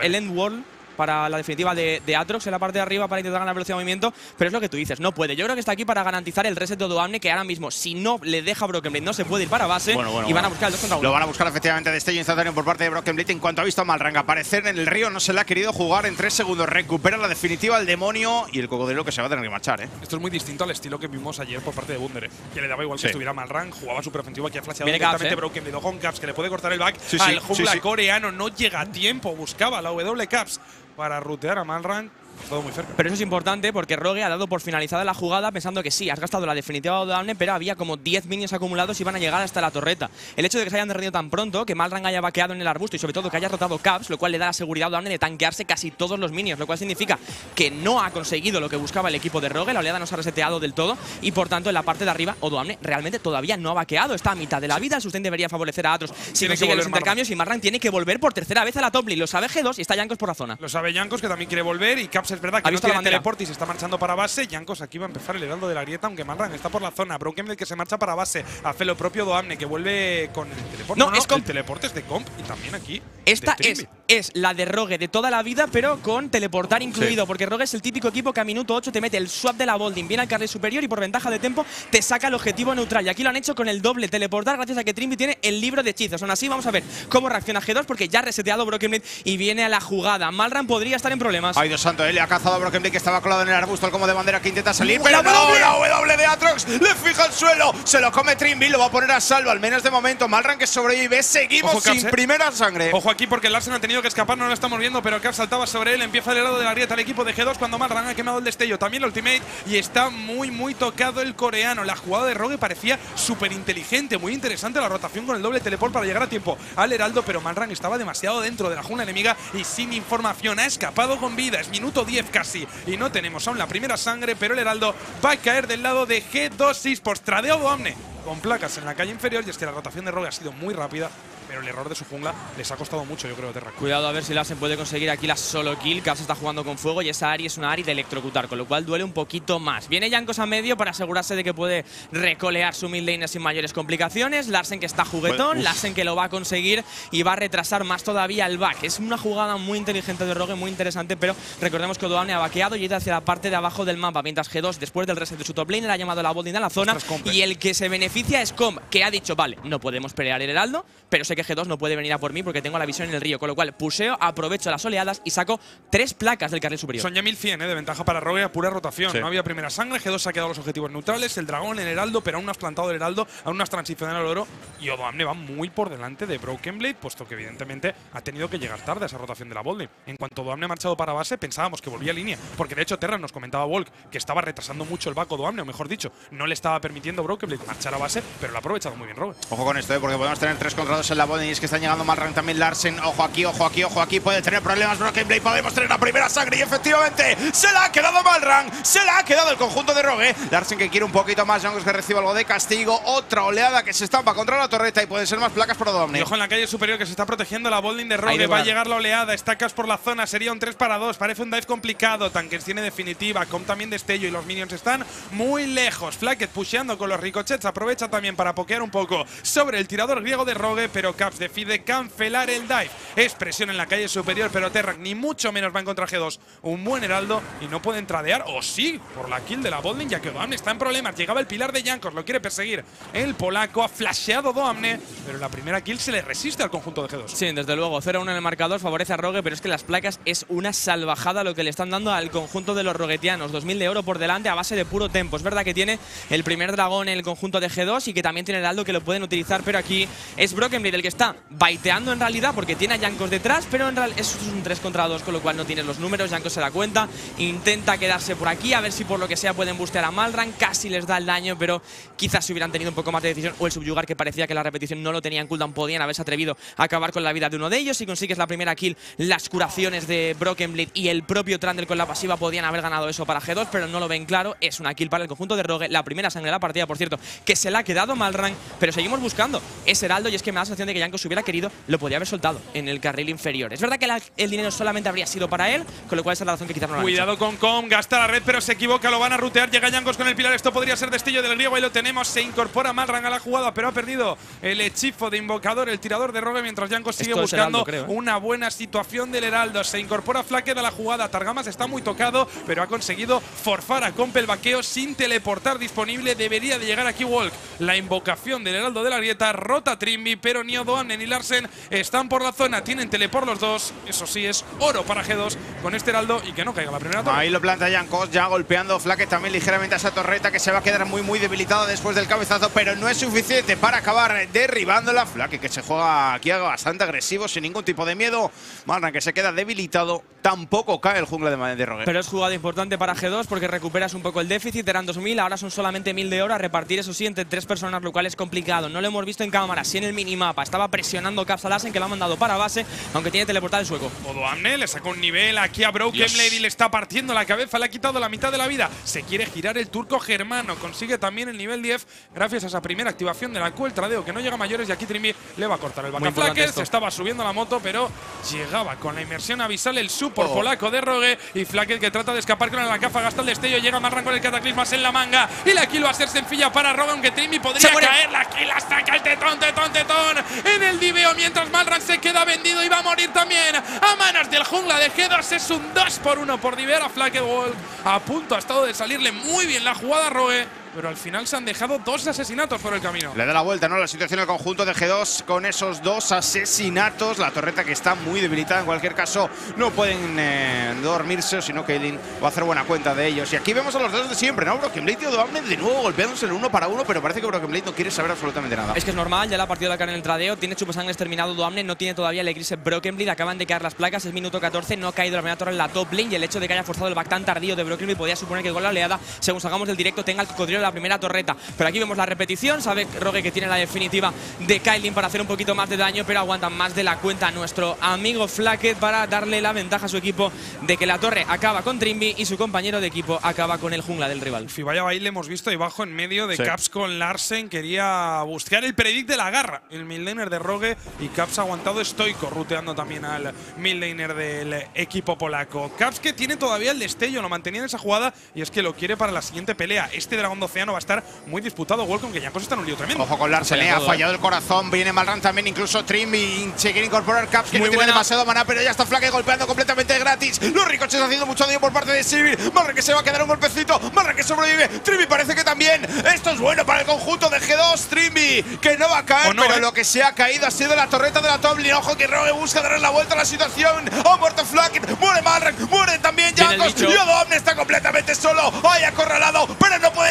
[SPEAKER 2] el end world para la definitiva de, de, Atrox en la parte de arriba para intentar ganar velocidad de movimiento, pero es lo que tú dices, no puede. Yo creo que está aquí para garantizar el reset de Odoamne, que ahora mismo, si no le deja Broken Blade, no se puede ir para base y van a buscar el 2 contra 1.
[SPEAKER 3] Lo van a buscar efectivamente destello instantáneo por parte de Broken Blade. En cuanto ha visto a Malrang aparecer en el río, no se le ha querido jugar en 3 segundos. Recupera la definitiva el demonio y el cocodrilo que se va a tener que marchar. ¿eh?
[SPEAKER 1] Esto es muy distinto al estilo que vimos ayer por parte de Wunder, que le daba igual que estuviera Malrang, jugaba súper ofensivo, aquí ha flasheado directamente ¿eh? Broken Blade. Ojo Caps, que le puede cortar el back sí, al jungla coreano. No llega a tiempo, buscaba la W Caps para rutear a Malrang. Todo muy cerca.
[SPEAKER 2] Pero eso es importante porque Rogue ha dado por finalizada la jugada pensando que sí, has gastado la definitiva de Down, pero había como 10 minions acumulados y van a llegar hasta la torreta. El hecho de que se hayan derretido tan pronto, que Malrang haya vaqueado en el arbusto y sobre todo que haya rotado Caps, lo cual le da la seguridad a Down de tanquearse casi todos los minions, lo cual significa que no ha conseguido lo que buscaba el equipo de Rogue, la oleada no se ha reseteado del todo y por tanto en la parte de arriba Odoamne realmente todavía no ha vaqueado, está a mitad de la vida, el sustain debería favorecer a otros si consigue los intercambios y Malrang tiene que volver por tercera vez a la top lane, lo sabe G2 y está Yankos por la zona.
[SPEAKER 1] Lo sabe Yankos que también quiere volver y Caps es verdad que no tiene teleport y se está marchando para base. Yankos aquí va a empezar el heraldo de la grieta, aunque Malrang está por la zona. Broken que se marcha para base. Hace lo propio Doamne, que vuelve con el teleport.
[SPEAKER 2] No, es
[SPEAKER 1] con el teleport es de comp y también aquí.
[SPEAKER 2] Esta es, es la de Rogue de toda la vida, pero con teleportar incluido. Porque Rogue es el típico equipo que a minuto 8 te mete el swap de la Bolding, viene al carril superior y por ventaja de tiempo te saca el objetivo neutral. Y aquí lo han hecho con el doble teleportar, gracias a que Trimby tiene el libro de hechizos. Aún así, vamos a ver cómo reacciona G2, porque ya ha reseteado Broken y viene a la jugada. Malran podría estar en problemas.
[SPEAKER 3] Ay, Dios santo, él le ha cazado a Broken que estaba colado en el arbusto como de bandera que intenta salir. Pero no, la W de Atrox le fija el suelo. Se lo come Trimby, lo va a poner a salvo, al menos de momento. Malran que sobrevive. Seguimos sin primera sangre.
[SPEAKER 1] Ojo aquí porque Larsen ha tenido que escapar, no lo estamos viendo, pero Cap saltaba sobre él. Empieza el lado de la grieta al equipo de G2 cuando Malran ha quemado el destello. También el ultimate y está muy, muy tocado el coreano. La jugada de Rogue parecía súper inteligente, muy interesante la rotación con el doble teleport para llegar a tiempo al Heraldo, pero Malran estaba demasiado dentro de la jungla enemiga y sin información. Ha escapado con vida. Es minuto 10 casi y no tenemos aún la primera sangre, pero el Heraldo va a caer del lado de G2 Esports. Tradeo Omne con placas en la calle inferior y es que la rotación de Rogue ha sido muy rápida pero el error de su jungla les ha costado mucho, yo creo, Terra.
[SPEAKER 2] Cuidado a ver si Larsen puede conseguir aquí la solo kill. Caps está jugando con fuego y esa Ari es una Ari de electrocutar, con lo cual duele un poquito más. Viene Jankos a medio para asegurarse de que puede recolear su mid lane sin mayores complicaciones. Larsen que está juguetón, Larsen que lo va a conseguir y va a retrasar más todavía el back. Es una jugada muy inteligente de Rogue, muy interesante, pero recordemos que Odoamne ha vaqueado y ido hacia la parte de abajo del mapa, mientras G2, después del reset de su top lane, le ha llamado la bolding a la zona y el que se beneficia es Com, que ha dicho, vale, no podemos pelear el heraldo, pero sé que G2 no puede venir a por mí porque tengo la visión en el río. Con lo cual, puseo, aprovecho las oleadas y saco tres placas del carril superior.
[SPEAKER 1] Son ya 1100 ¿eh? de ventaja para Rogue a pura rotación. No había primera sangre, G2 se ha quedado los objetivos neutrales, el dragón, el heraldo, pero aún no has plantado el heraldo, aún no has transicionado el oro. Y Odoamne va muy por delante de Broken Blade, puesto que evidentemente ha tenido que llegar tarde a esa rotación de la Bolding. En cuanto Odoamne ha marchado para base, pensábamos que volvía a línea, porque de hecho Terra nos comentaba Volk que estaba retrasando mucho el back Odoamne, o mejor dicho, no le estaba permitiendo Broken Blade marchar a base, pero lo ha aprovechado muy bien Rogue.
[SPEAKER 3] Ojo con esto, ¿eh? porque podemos tener tres contra dos en la Es que están llegando más rank también Larsen. Ojo aquí, ojo aquí, ojo aquí. Puede tener problemas Broken Blade. Podemos tener la primera sangre y efectivamente se la ha quedado Malran. Se la ha quedado el conjunto de Rogue. Larsen que quiere un poquito más. Youngos que recibe algo de castigo. Otra oleada que se estampa contra la torreta y pueden ser más placas para Domne.
[SPEAKER 1] Y ojo en la calle superior que se está protegiendo la Bolding de Rogue. Va a llegar la oleada. Estacas por la zona. Sería un 3 para 2. Parece un dive complicado. Tanques tiene definitiva. Com también destello y los minions están muy lejos. Flacket pusheando con los ricochets. Aprovecha también para pokear un poco sobre el tirador griego de Rogue. Pero Caps decide cancelar el dive. Es presión en la calle superior, pero Terrak ni mucho menos va a encontrar G2 un buen heraldo y no pueden tradear. O sí, por la kill de la botlane, ya que Doamne está en problemas. Llegaba el pilar de Jankos, lo quiere perseguir. El polaco ha flasheado Doamne, pero la primera kill se le resiste al conjunto de G2.
[SPEAKER 2] Sí, desde luego, 0-1 en el marcador favorece a Rogue, pero es que las placas es una salvajada lo que le están dando al conjunto de los roguetianos. 2000 de oro por delante a base de puro tempo. Es verdad que tiene el primer dragón en el conjunto de G2 y que también tiene el heraldo que lo pueden utilizar, pero aquí es Broken el que está baiteando en realidad porque tiene a Jankos detrás, pero en realidad es un 3 contra 2, con lo cual no tiene los números. Jankos se da cuenta, intenta quedarse por aquí, a ver si por lo que sea pueden bustear a Malran. Casi les da el daño, pero quizás si hubieran tenido un poco más de decisión o el subyugar que parecía que la repetición no lo tenía en cooldown, podían haberse atrevido a acabar con la vida de uno de ellos. Si consigues la primera kill, las curaciones de Broken Blade y el propio Trundle con la pasiva podían haber ganado eso para G2, pero no lo ven claro. Es una kill para el conjunto de Rogue, la primera sangre de la partida, por cierto, que se la ha quedado Malran, pero seguimos buscando ese heraldo y es que me da la sensación de que Jankos hubiera querido, lo podía haber soltado en el carril inferior. Es verdad que el dinero solamente habría sido para él, con lo cual esa es la razón que no lo
[SPEAKER 1] Cuidado con Com, gasta la red, pero se equivoca, lo van a rutear. Llega Jankos con el pilar. Esto podría ser destello del griego. y lo tenemos. Se incorpora Malran a la jugada, pero ha perdido el hechizo de invocador, el tirador de Rogue, mientras Jankos sigue buscando
[SPEAKER 2] ¿eh?
[SPEAKER 1] una buena situación del Heraldo. Se incorpora Flaqued a la jugada. Targamas está muy tocado, pero ha conseguido forfar a Comp el vaqueo sin teleportar disponible. Debería de llegar aquí Walk. La invocación del Heraldo de la Grieta rota Trimby, pero ni Odoamne ni Larsen están por la zona. Tienen teleport los dos. Eso sí, es oro para G2 con este Heraldo y que no caiga la primera torre.
[SPEAKER 3] Ahí lo planta Jankos, ya golpeando Flaque también ligeramente a esa torreta que se va a quedar muy muy debilitada después del cabezazo, pero no es suficiente para acabar derribándola. Flaque que se juega aquí bastante agresivo, sin ningún tipo de miedo. Marran que se queda debilitado, tampoco cae el jungla de, de Rogue.
[SPEAKER 2] Pero es jugada importante para G2 porque recuperas un poco el déficit, eran 2.000, ahora son solamente 1.000 de oro, a repartir eso sí entre tres personas, lo cual es complicado. No lo hemos visto en cámara, sí en el minimapa, estaba presionando Caps Alasen que lo ha mandado para base, aunque tiene teleportado el sueco.
[SPEAKER 1] Odoamne le saca un nivel aquí a Broken Blade y le está partiendo la cabeza, le ha quitado la mitad de la vida. Se quiere girar el turco germano, consigue también el nivel 10 gracias a esa primera activación de la Q, el tradeo que no llega a mayores y aquí Trimby le va a cortar el bacaflaque. Se estaba subiendo la moto, pero llegaba con la inmersión avisal el support oh. polaco de Rogue y Flacket que trata de escapar con la cafa, gasta el destello, llega Marran con el cataclismas en la manga y la kill va a ser sencilla para Rogue, aunque Trimby podría caer. La kill la saca el tetón, tetón, tetón en el diveo mientras Malran se queda vendido y va a morir también a manos del jungla de G2. Es un 2 por 1 por diver a Flacket Wall. A punto ha estado de salirle muy bien la jugada a Rogue pero al final se han dejado dos asesinatos por el camino.
[SPEAKER 3] Le da la vuelta, ¿no? La situación del conjunto de G2 con esos dos asesinatos. La torreta que está muy debilitada. En cualquier caso, no pueden eh, dormirse, sino que va a hacer buena cuenta de ellos. Y aquí vemos a los dos de siempre, ¿no? Broken Blade y Odoamne de nuevo golpeándose el uno para uno, pero parece que Broken Blade no quiere saber absolutamente nada.
[SPEAKER 2] Es que es normal, ya la partida de acá en el tradeo. Tiene chupasangres terminado Doamne, no tiene todavía el Eclipse Broken Blade. Acaban de caer las placas, es minuto 14, no ha caído la primera torre en la top lane. Y el hecho de que haya forzado el back tan tardío de Broken Blade podía suponer que con la oleada, según salgamos del directo, tenga el cocodrilo la primera torreta. Pero aquí vemos la repetición. Sabe Rogue que tiene la definitiva de Kylin para hacer un poquito más de daño, pero aguantan más de la cuenta nuestro amigo Flacket para darle la ventaja a su equipo de que la torre acaba con Trimby y su compañero de equipo acaba con el jungla del rival.
[SPEAKER 1] Y vaya baile hemos visto ahí bajo en medio de Caps con Larsen. Quería buscar el predict de la garra, el midlaner de Rogue y Caps ha aguantado estoico, ruteando también al midlaner del equipo polaco. Caps que tiene todavía el destello, lo mantenía en esa jugada y es que lo quiere para la siguiente pelea. Este dragón de océano va a estar muy disputado Welcome, que Jankos está en un lío tremendo.
[SPEAKER 3] Ojo con Larsen, ha fallado el corazón. Viene Malran también, incluso Trim y se quiere incorporar Caps, que no tiene demasiado maná, pero ya está Flaque golpeando completamente gratis. Los ricoches haciendo mucho daño por parte de Sivir. Marra que se va a quedar un golpecito. Marra que sobrevive. Trimby parece que también. Esto es bueno para el conjunto de G2. Trimby que no va a caer, pero ¿eh? lo que se ha caído ha sido la torreta de la Toblin. Ojo que Rogue busca darle la vuelta a la situación. Ha muerto Flaque, muere Malran, muere también Jankos. Y está completamente solo. Hay acorralado, pero no con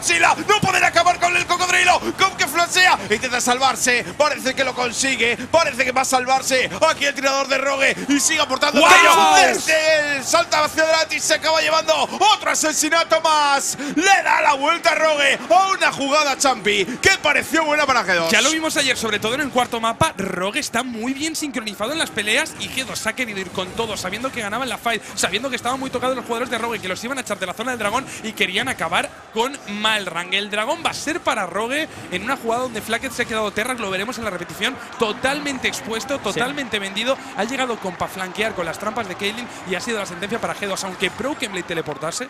[SPEAKER 3] Godzilla. No pueden acabar con cocodrilo. Con que flashea. Intenta salvarse. Parece que lo consigue. Parece que va a salvarse. Aquí el tirador de Rogue. Y sigue aportando. Desde el salta hacia adelante y se acaba llevando otro asesinato más. Le da la vuelta a Rogue. A una jugada Champi que pareció buena para G2.
[SPEAKER 1] Ya lo vimos ayer, sobre todo en el cuarto mapa. Rogue está muy bien sincronizado en las peleas y G2 se ha querido ir con todo, sabiendo que ganaba en la fight, sabiendo que estaban muy tocados los jugadores de Rogue, que los iban a echar de la zona del dragón y querían acabar con Malrang. El dragón va a ser para Rogue en una jugada donde Flacket se ha quedado Terra, lo veremos en la repetición, totalmente expuesto, totalmente vendido. Ha llegado con para flanquear con las trampas de Kaylin y ha sido la sentencia para G2. Aunque Broken Blade teleportase,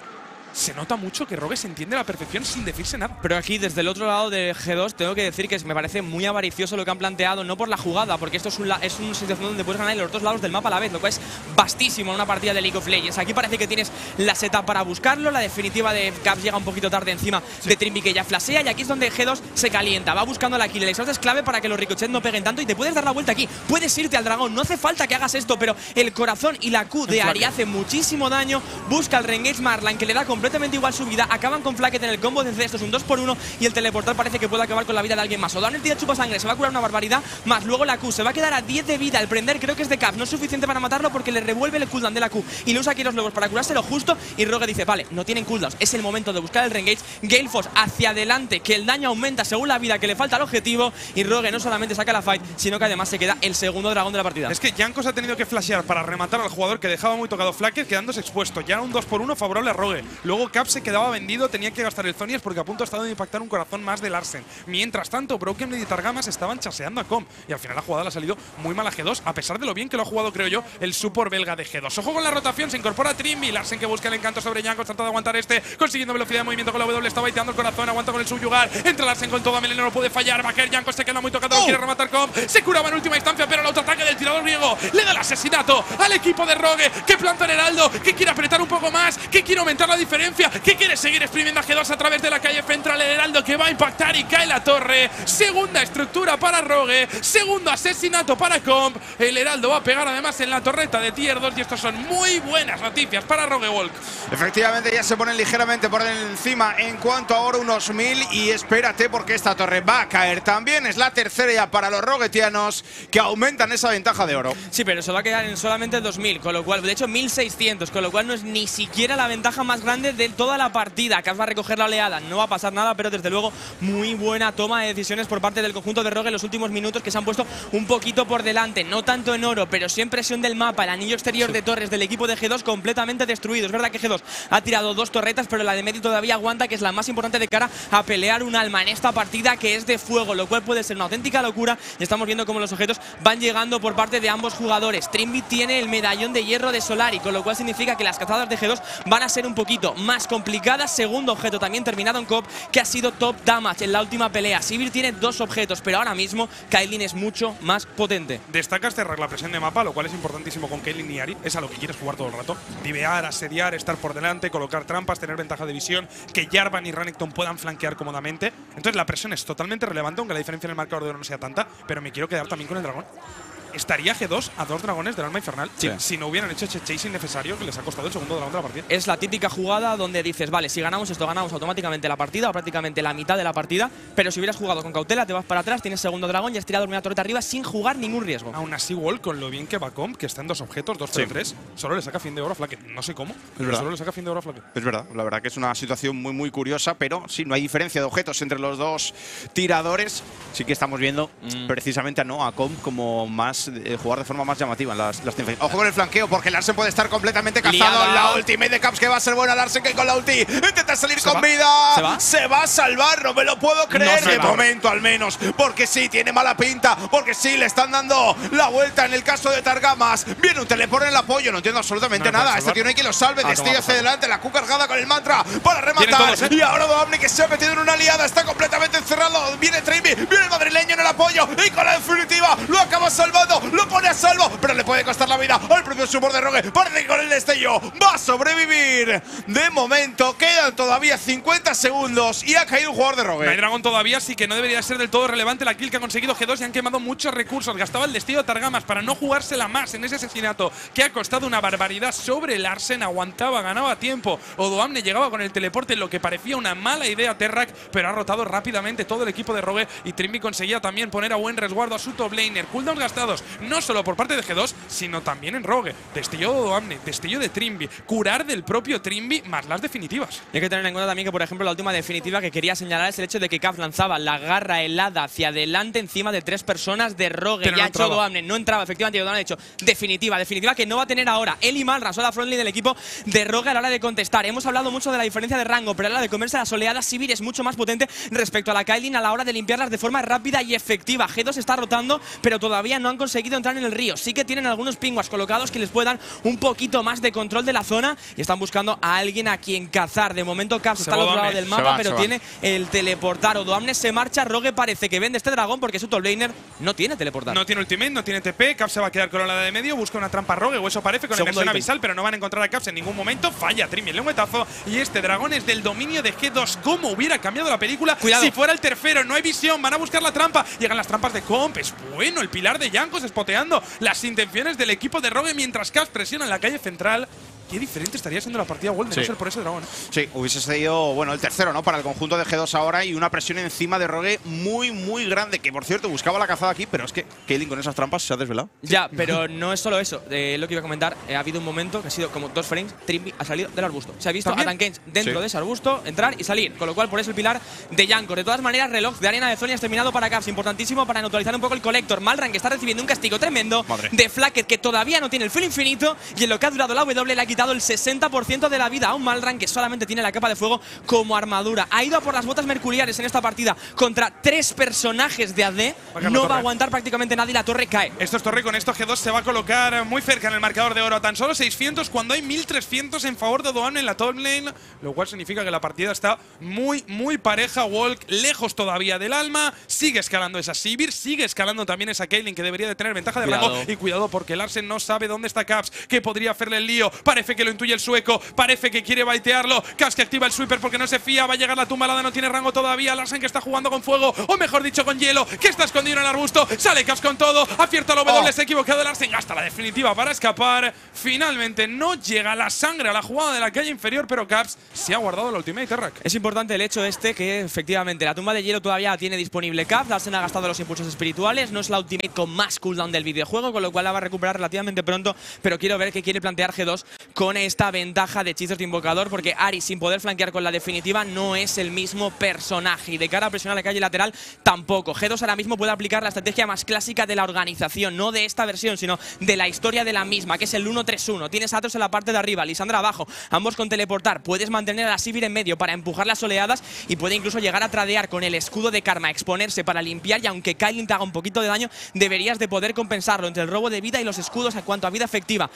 [SPEAKER 1] se nota mucho que Rogue se entiende a la perfección sin decirse nada.
[SPEAKER 2] Pero aquí, desde el otro lado de G2, tengo que decir que me parece muy avaricioso lo que han planteado, no por la jugada, porque esto es, un es una situación donde puedes ganar en los dos lados del mapa a la vez, lo cual es vastísimo en una partida de League of Legends. Aquí parece que tienes la seta para buscarlo, la definitiva de Caps llega un poquito tarde encima de Trimby que ya flasea, y aquí es donde G2 se calienta, va buscando la kill. El exhaust es clave para que los ricochets no peguen tanto y te puedes dar la vuelta aquí. Puedes irte al dragón, no hace falta que hagas esto, pero el corazón y la Q de Ari hace muchísimo daño. Busca el reengage Marlan que le da completamente igual su vida. Acaban con Flacket en el combo de esto es un 2 por 1 y el teleportal parece que puede acabar con la vida de alguien más. O el tira chupa sangre, se va a curar una barbaridad, más luego la Q se va a quedar a 10 de vida. El prender creo que es de Cap, no es suficiente para matarlo porque le revuelve el cooldown de la Q y le usa aquí los lobos para curárselo justo. Y Rogue dice, vale, no tienen cooldowns, es el momento de buscar el reengage. Gale hacia adelante, que el daño aumenta según la vida que le falta al objetivo. Y Rogue no solamente saca la fight, sino que además se queda el segundo dragón de la partida.
[SPEAKER 1] Es que Jankos ha tenido que flashear para rematar al jugador que dejaba muy tocado Flacker, quedándose expuesto. Ya un 2 por 1 favorable a Rogue. Luego Cap se quedaba vendido, tenía que gastar el Zonias porque a punto ha estado de impactar un corazón más de Larsen. Mientras tanto, Broken y Targamas estaban chaseando a Com. Y al final la jugada le ha salido muy mal a G2, a pesar de lo bien que lo ha jugado, creo yo, el support belga de G2. Ojo con la rotación, se incorpora Trimby. Larsen que busca el encanto sobre Jankos, trata de aguantar este, consiguiendo velocidad de movimiento con la W, está baiteando el corazón, aguanta con el subyugar. Entra Larsen con todo, Meleno no puede fallar. Caer Jankos, se queda muy tocado, quiere rematar Com. Se curaba en última instancia, pero el autoataque del tirador griego le da el asesinato al equipo de Rogue, que planta el Heraldo, que quiere apretar un poco más, que quiere aumentar la diferencia, que quiere seguir exprimiendo a G2 a través de la calle central. El Heraldo que va a impactar y cae la torre. Segunda estructura para Rogue, segundo asesinato para Comp. El Heraldo va a pegar además en la torreta de Tier 2 y estas son muy buenas noticias para Rogue Walk.
[SPEAKER 3] Efectivamente, ya se ponen ligeramente por encima en cuanto a oro unos mil y espérate porque esta torre va a caer también. Es la tercera ya para los roguetianos que aumentan esa ventaja de oro.
[SPEAKER 2] Sí, pero se va a quedar en solamente 2000, con lo cual, de hecho 1600, con lo cual no es ni siquiera la ventaja más grande de toda la partida. Cas va a recoger la oleada, no va a pasar nada, pero desde luego muy buena toma de decisiones por parte del conjunto de Rogue en los últimos minutos que se han puesto un poquito por delante, no tanto en oro, pero sí en presión del mapa. El anillo exterior de torres del equipo de G2 completamente destruido. Es verdad que G2 ha tirado dos torretas, pero la de medio todavía aguanta, que es la más importante de cara a pelear un alma en esta partida que es de fuego, lo cual puede ser una auténtica locura. Y estamos viendo cómo los objetos van llegando por parte de ambos jugadores. Trimby tiene el medallón de hierro de Solari, con lo cual significa que las cazadas de G2 van a ser un poquito más complicadas. Segundo objeto también terminado en COP, que ha sido top damage en la última pelea. Sivir tiene dos objetos, pero ahora mismo Kailin es mucho más potente.
[SPEAKER 1] Destacas cerrar la presión de mapa, lo cual es importantísimo con Kailin y Ari. Es a lo que quieres jugar todo el rato. Divear, asediar, estar por delante, colocar trampas, tener ventaja de visión, que Jarvan y Renekton puedan flanquear cómodamente. Entonces la presión es totalmente relevante, aunque la diferencia en el marcador de oro no sea tanta, pero me quiero quedar también con el dragón estaría G2 a dos dragones del alma infernal si no hubieran hecho ese chase innecesario que les ha costado el segundo dragón de la partida.
[SPEAKER 2] Es la típica jugada donde dices, vale, si ganamos esto, ganamos automáticamente la partida o prácticamente la mitad de la partida, pero si hubieras jugado con cautela, te vas para atrás, tienes segundo dragón y has tirado una torreta arriba sin jugar ningún riesgo.
[SPEAKER 1] Aún así, Wall, con lo bien que va Comp, que está en dos objetos, dos sí. tres, solo le saca fin de oro a Flaque. No sé cómo, pero solo le saca fin de oro a Flaque.
[SPEAKER 3] Es verdad, la verdad que es una situación muy, muy curiosa, pero sí, no hay diferencia de objetos entre los dos tiradores. Sí que estamos viendo mm. precisamente a, ¿no? a Comp como más eh, jugar de forma más llamativa las, las Ojo con el flanqueo, porque Larsen puede estar completamente cazado. La ultimate de Caps que va a ser buena. Larsen que con la ulti intenta salir con vida. ¿Se va? a salvar, no me lo puedo creer. de momento al menos, porque sí, tiene mala pinta. Porque sí, le están dando la vuelta en el caso de Targamas. Viene un teleport en el apoyo, no entiendo absolutamente nada. Este tío no hay que lo salve. Ah, hacia adelante, la Q cargada con el mantra para rematar. ¿eh? Y ahora Doamne que se ha metido en una aliada, está completamente encerrado. Viene Trimby, viene el madrileño en el apoyo. Y con la definitiva lo acaba salvando, lo pone a pero le puede costar la vida al propio support de Rogue. Parece que con el destello va a sobrevivir. De momento, quedan todavía 50 segundos y ha caído un jugador de Rogue.
[SPEAKER 1] Dragón todavía, así que no debería ser del todo relevante la kill que ha conseguido G2 y han quemado muchos recursos. Gastaba el destello de Targamas para no jugársela más en ese asesinato que ha costado una barbaridad sobre el Arsen. Aguantaba, ganaba tiempo. Odoamne llegaba con el teleporte lo que parecía una mala idea Terrak, pero ha rotado rápidamente todo el equipo de Rogue y Trimby conseguía también poner a buen resguardo a su top laner. Cooldowns gastados, no solo por parte de G2, sino también en Rogue. Destello de Odoamne, destello de Trimby, curar del propio Trimby, más las definitivas.
[SPEAKER 2] Y hay que tener en cuenta también que, por ejemplo, la última definitiva que quería señalar es el hecho de que Kaf lanzaba la garra helada hacia adelante encima de tres personas de Rogue. ya ha hecho Odoamne, no entraba, efectivamente, Odoamne ha hecho definitiva, definitiva que no va a tener ahora. Y Malra son la frontline del equipo de Rogue a la hora de contestar. Hemos hablado mucho de la diferencia de rango, pero a la hora de comerse las oleadas, Sivir es mucho más potente respecto a la Kailin a la hora de limpiarlas de forma rápida y efectiva. G2 está rotando, pero todavía no han conseguido conseguido entrar en el río. Sí que tienen algunos pingüas colocados que les puedan un poquito más de control de la zona y están buscando a alguien a quien cazar. De momento Caps está al otro lado del mapa, pero tiene el teleportar. Odoamne se marcha, Rogue parece que vende este dragón porque su top laner no tiene teleportar.
[SPEAKER 1] No tiene ultimate, no tiene TP, Caps se va a quedar con la de medio, busca una trampa Rogue o eso parece con Segundo inversión avisal, pero no van a encontrar a Caps en ningún momento. Falla Trimi el lengüetazo y este dragón es del dominio de G2. ¿Cómo hubiera cambiado la película
[SPEAKER 2] Cuidado.
[SPEAKER 1] si fuera el tercero? No hay visión, van a buscar la trampa. Llegan las trampas de Comp, es bueno, el pilar de Yankos espoteando las intenciones del equipo de Rogue mientras Caps presiona en la calle central qué diferente estaría siendo la partida World de no ser por ese dragón.
[SPEAKER 3] Sí, hubiese sido, bueno, el tercero, ¿no? Para el conjunto de G2 ahora y una presión encima de Rogue muy, muy grande. Que por cierto, buscaba la cazada aquí, pero es que Kaylin con esas trampas se ha desvelado.
[SPEAKER 2] Ya, pero no es solo eso. Eh, lo que iba a comentar, eh, ha habido un momento que ha sido como dos frames, Trimby ha salido del arbusto. Se ha visto a Tankens dentro de ese arbusto entrar y salir, con lo cual por eso el pilar de Yankor. De todas maneras, reloj de arena de Zonias terminado para Caps, importantísimo para neutralizar un poco el Collector. Malran que está recibiendo un castigo tremendo de Flacket que todavía no tiene el full infinito y en lo que ha durado la W le ha quitado el 60% de la vida a un Malran que solamente tiene la capa de fuego como armadura. Ha ido a por las botas mercuriales en esta partida contra tres personajes de AD. No va a aguantar prácticamente nadie. La torre cae.
[SPEAKER 1] Esto es torre. Con esto G2 se va a colocar muy cerca en el marcador de oro. A tan solo 600 cuando hay 1300 en favor de Doan en la top lane. Lo cual significa que la partida está muy, muy pareja. Walk lejos todavía del alma. Sigue escalando esa Sivir. Sigue escalando también esa Kaylin que debería de tener ventaja de rango. Y cuidado porque Larsen no sabe dónde está Caps. Que podría hacerle el lío. Parece que lo intuye el sueco. Parece que quiere baitearlo. Caps que activa el sweeper porque no se fía. Va a llegar la tumbalada, no tiene rango todavía. Larsen que está jugando con fuego, o mejor dicho, con hielo, que está escondido en el arbusto. Sale Caps con todo. Acierta el W, oh. se ha equivocado Larsen. Gasta la definitiva para escapar. Finalmente no llega la sangre a la jugada de la calle inferior, pero Caps se ha guardado la ultimate Terrac.
[SPEAKER 2] Es importante el hecho este que efectivamente la tumba de hielo todavía tiene disponible Caps. Larsen ha gastado los impulsos espirituales. No es la ultimate con más cooldown del videojuego, con lo cual la va a recuperar relativamente pronto. Pero quiero ver qué quiere plantear G2 con esta ventaja de hechizos de invocador, porque Ari, sin poder flanquear con la definitiva, no es el mismo personaje. Y de cara a presionar la calle lateral, tampoco. G2 ahora mismo puede aplicar la estrategia más clásica de la organización, no de esta versión, sino de la historia de la misma, que es el 1-3-1. Tienes a Atos en la parte de arriba, Lisandra abajo, ambos con teleportar. Puedes mantener a la Sivir en medio para empujar las oleadas y puede incluso llegar a tradear con el escudo de karma, exponerse para limpiar y aunque Kailin te haga un poquito de daño, deberías de poder compensarlo entre el robo de vida y los escudos en cuanto a vida efectiva.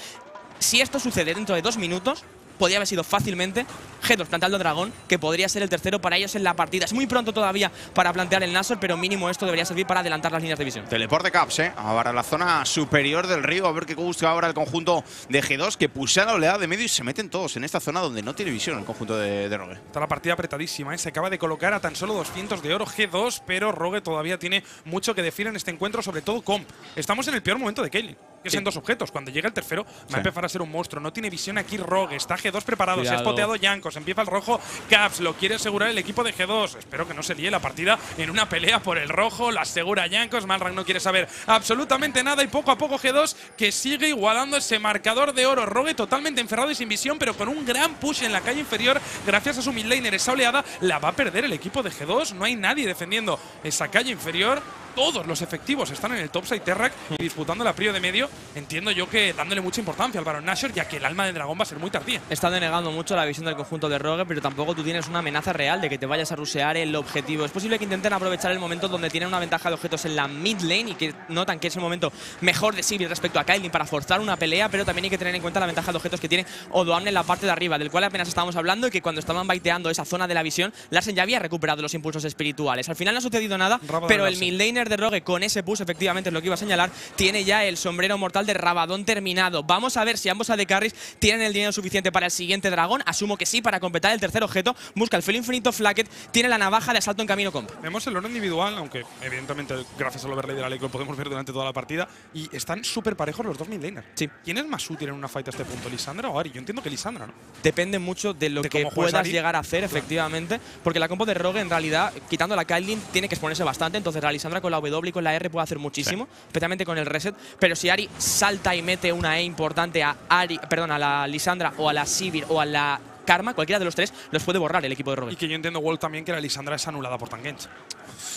[SPEAKER 2] Si esto sucede dentro de dos minutos, podría haber sido fácilmente G2 planteando dragón, que podría ser el tercero para ellos en la partida. Es muy pronto todavía para plantear el Nasor, pero mínimo esto debería servir para adelantar las líneas de visión.
[SPEAKER 3] Teleporte Caps, ¿eh? Ahora la zona superior del río, a ver qué gusta ahora el conjunto de G2, que pusea la oleada de medio y se meten todos en esta zona donde no tiene visión el conjunto de, de Rogue.
[SPEAKER 1] Está la partida apretadísima, ¿eh? Se acaba de colocar a tan solo 200 de oro G2, pero Rogue todavía tiene mucho que decir en este encuentro, sobre todo Comp. Estamos en el peor momento de Kaylin que son dos objetos. Cuando llega el tercero, va a empezar a ser un monstruo. No tiene visión aquí Rogue. Está G2 preparado. Se ha spoteado Yankos. Empieza el rojo Caps. Lo quiere asegurar el equipo de G2. Espero que no se líe la partida en una pelea por el rojo. La asegura Yankos. Malrang no quiere saber absolutamente nada. Y poco a poco G2 que sigue igualando ese marcador de oro. Rogue totalmente encerrado y sin visión, pero con un gran push en la calle inferior. Gracias a su midlaner. Esa oleada la va a perder el equipo de G2. No hay nadie defendiendo esa calle inferior todos los efectivos están en el topside Terrac y disputando la prio de medio. Entiendo yo que dándole mucha importancia al Baron Nashor, ya que el alma de dragón va a ser muy tardía.
[SPEAKER 2] Está denegando mucho la visión del conjunto de Rogue, pero tampoco tú tienes una amenaza real de que te vayas a rusear el objetivo. Es posible que intenten aprovechar el momento donde tienen una ventaja de objetos en la mid lane y que notan que es el momento mejor de Sivir respecto a Kylie para forzar una pelea, pero también hay que tener en cuenta la ventaja de objetos que tiene Odoamne en la parte de arriba, del cual apenas estábamos hablando y que cuando estaban baiteando esa zona de la visión, Larsen ya había recuperado los impulsos espirituales. Al final no ha sucedido nada, pero el mid laner de Rogue con ese push, efectivamente es lo que iba a señalar, tiene ya el sombrero mortal de Rabadón terminado. Vamos a ver si ambos AD Carries tienen el dinero suficiente para el siguiente dragón. Asumo que sí, para completar el tercer objeto. Busca el Felo Infinito Flacket, tiene la navaja de asalto en camino comp.
[SPEAKER 1] Vemos el oro individual, aunque evidentemente gracias al overlay de la ley lo podemos ver durante toda la partida. Y están súper parejos los dos midlaners.
[SPEAKER 2] Sí.
[SPEAKER 1] ¿Quién es más útil en una fight a este punto, Lisandra o Ari? Yo entiendo que Lisandra, ¿no?
[SPEAKER 2] Depende mucho de lo que puedas llegar a hacer, efectivamente. Porque la compo de Rogue, en realidad, quitando la Kailin, tiene que exponerse bastante. Entonces, la Lisandra con la W y con la R puede hacer muchísimo, especialmente con el reset. Pero si Ari salta y mete una E importante a Ari, perdón, a la Lisandra o a la Sivir o a la Karma, cualquiera de los tres, los puede borrar el equipo de
[SPEAKER 1] Y
[SPEAKER 2] Rogue.
[SPEAKER 1] que yo entiendo, Wall, también que la Lisandra es anulada por Tangench.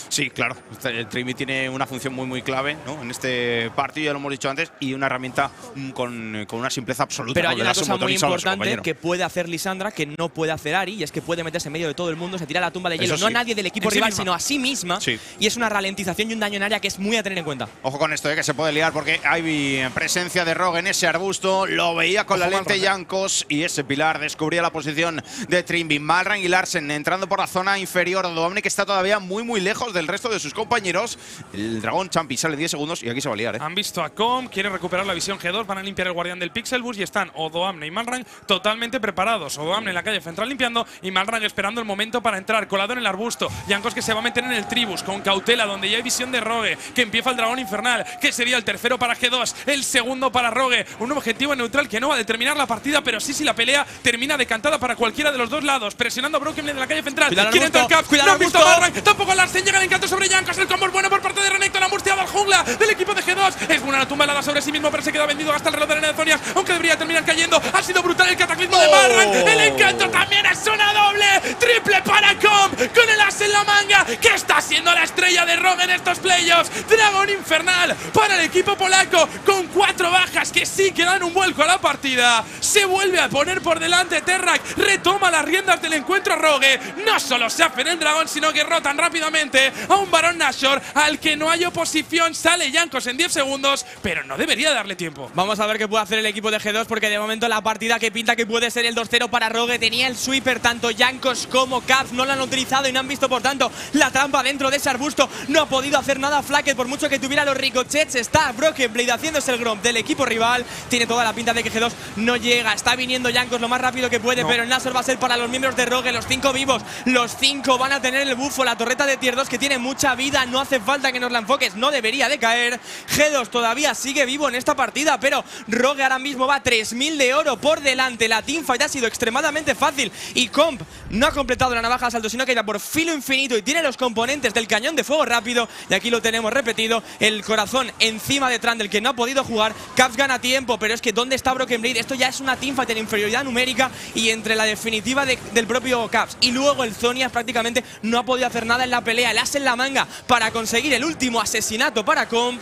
[SPEAKER 3] Sí, claro. El Trimi tiene una función muy, muy clave ¿no? en este partido, ya lo hemos dicho antes, y una herramienta mm, con, con una simpleza absoluta.
[SPEAKER 2] Pero hay una
[SPEAKER 3] das un
[SPEAKER 2] cosa muy importante que puede hacer Lisandra que no puede hacer Ari, y es que puede meterse en medio de todo el mundo, se tira a la tumba de hielo,
[SPEAKER 3] Eso
[SPEAKER 2] no a
[SPEAKER 3] sí.
[SPEAKER 2] nadie del equipo
[SPEAKER 1] En sí
[SPEAKER 2] rival,
[SPEAKER 1] misma.
[SPEAKER 2] sino a sí misma.
[SPEAKER 3] Sí.
[SPEAKER 2] Y es una ralentización y un daño en área que es muy a tener en cuenta.
[SPEAKER 3] Ojo con esto, eh, que se puede liar porque hay presencia de Rogue en ese arbusto. Lo veía con
[SPEAKER 1] Ojo,
[SPEAKER 3] la lente. Yankos y ese pilar descubría la posición de Trimby. Malran y Larsen entrando por la zona inferior. Que está todavía muy, muy lejos del resto de sus compañeros. El dragón Champi sale 10 segundos y aquí se va a liar. ¿eh?
[SPEAKER 1] Han visto a Com, quieren recuperar la visión G2, van a limpiar el guardián del Pixel Bus y están Odoamne y Malrang totalmente preparados. Odoamne en la calle central limpiando y Malrang esperando el momento para entrar, colado en el arbusto. Yankos que se va a meter en el Tribus con cautela, donde ya hay visión de Rogue, que empieza el dragón infernal, que sería el tercero para G2, el segundo para Rogue. Un objetivo neutral que no va a determinar la partida, pero sí si la pelea termina decantada para cualquiera de los dos lados. Presionando a Broken de la calle central.
[SPEAKER 2] Cuidado
[SPEAKER 1] Quiere entrar Cap,
[SPEAKER 2] cuidado
[SPEAKER 1] no han visto. Malrang, tampoco a Larsen, llega el encanto sobre Yankos. El combo es bueno por parte de Renekton, ha musteado al jungla del equipo de G2. Es buena la tumba helada sobre sí mismo, pero se queda vendido hasta el reloj de la Zonias, aunque debería terminar cayendo. Ha sido brutal el cataclismo de
[SPEAKER 3] Oh.
[SPEAKER 1] Malrang. El encanto también es una doble. Triple para Com con el as en la manga, que está siendo la estrella de Rogue en estos playoffs. Dragón infernal para el equipo polaco con cuatro bajas que sí que dan un vuelco a la partida. Se vuelve a poner por delante Terrak, retoma las riendas del encuentro Rogue. No solo se hacen el dragón, sino que rotan rápidamente a un varón Nashor al que no hay oposición. Sale Yankos en 10 segundos, pero no debería darle tiempo.
[SPEAKER 2] Vamos a ver qué puede hacer el equipo de G2 porque de momento la partida que pinta que puede ser el 2-0 para Rogue tenía el sweeper, tanto Yankos como Cav no lo han utilizado y no han visto por tanto la trampa dentro de ese arbusto. No ha podido hacer nada Flacket por mucho que tuviera los ricochets. Está Broken Blade haciéndose el Grom del equipo rival. Tiene toda la pinta de que G2 no llega. Está viniendo Yankos lo más rápido que puede,
[SPEAKER 1] No.
[SPEAKER 2] pero el Nasor va a ser para los miembros de Rogue, los cinco vivos. Los cinco van a tener el bufo, la torreta de tier 2 que tiene mucha vida. No hace falta que nos la enfoques, no debería de caer. G2 todavía sigue vivo en esta partida, pero Rogue ahora mismo va a 3.000 de oro por delante. La teamfight ha sido extremadamente fácil y Comp no ha completado la navaja de asalto, sino que irá por filo infinito y tiene los componentes del cañón de fuego rápido. Y aquí lo tenemos repetido, el corazón encima de Trundle que no ha podido jugar. Caps gana tiempo, pero es que ¿dónde está Broken Blade? Esto ya es una teamfight en inferioridad numérica y entre la definitiva de- del propio Caps y luego el Zonias prácticamente no ha podido hacer nada en la pelea. El as en la manga para conseguir el último asesinato para Comp.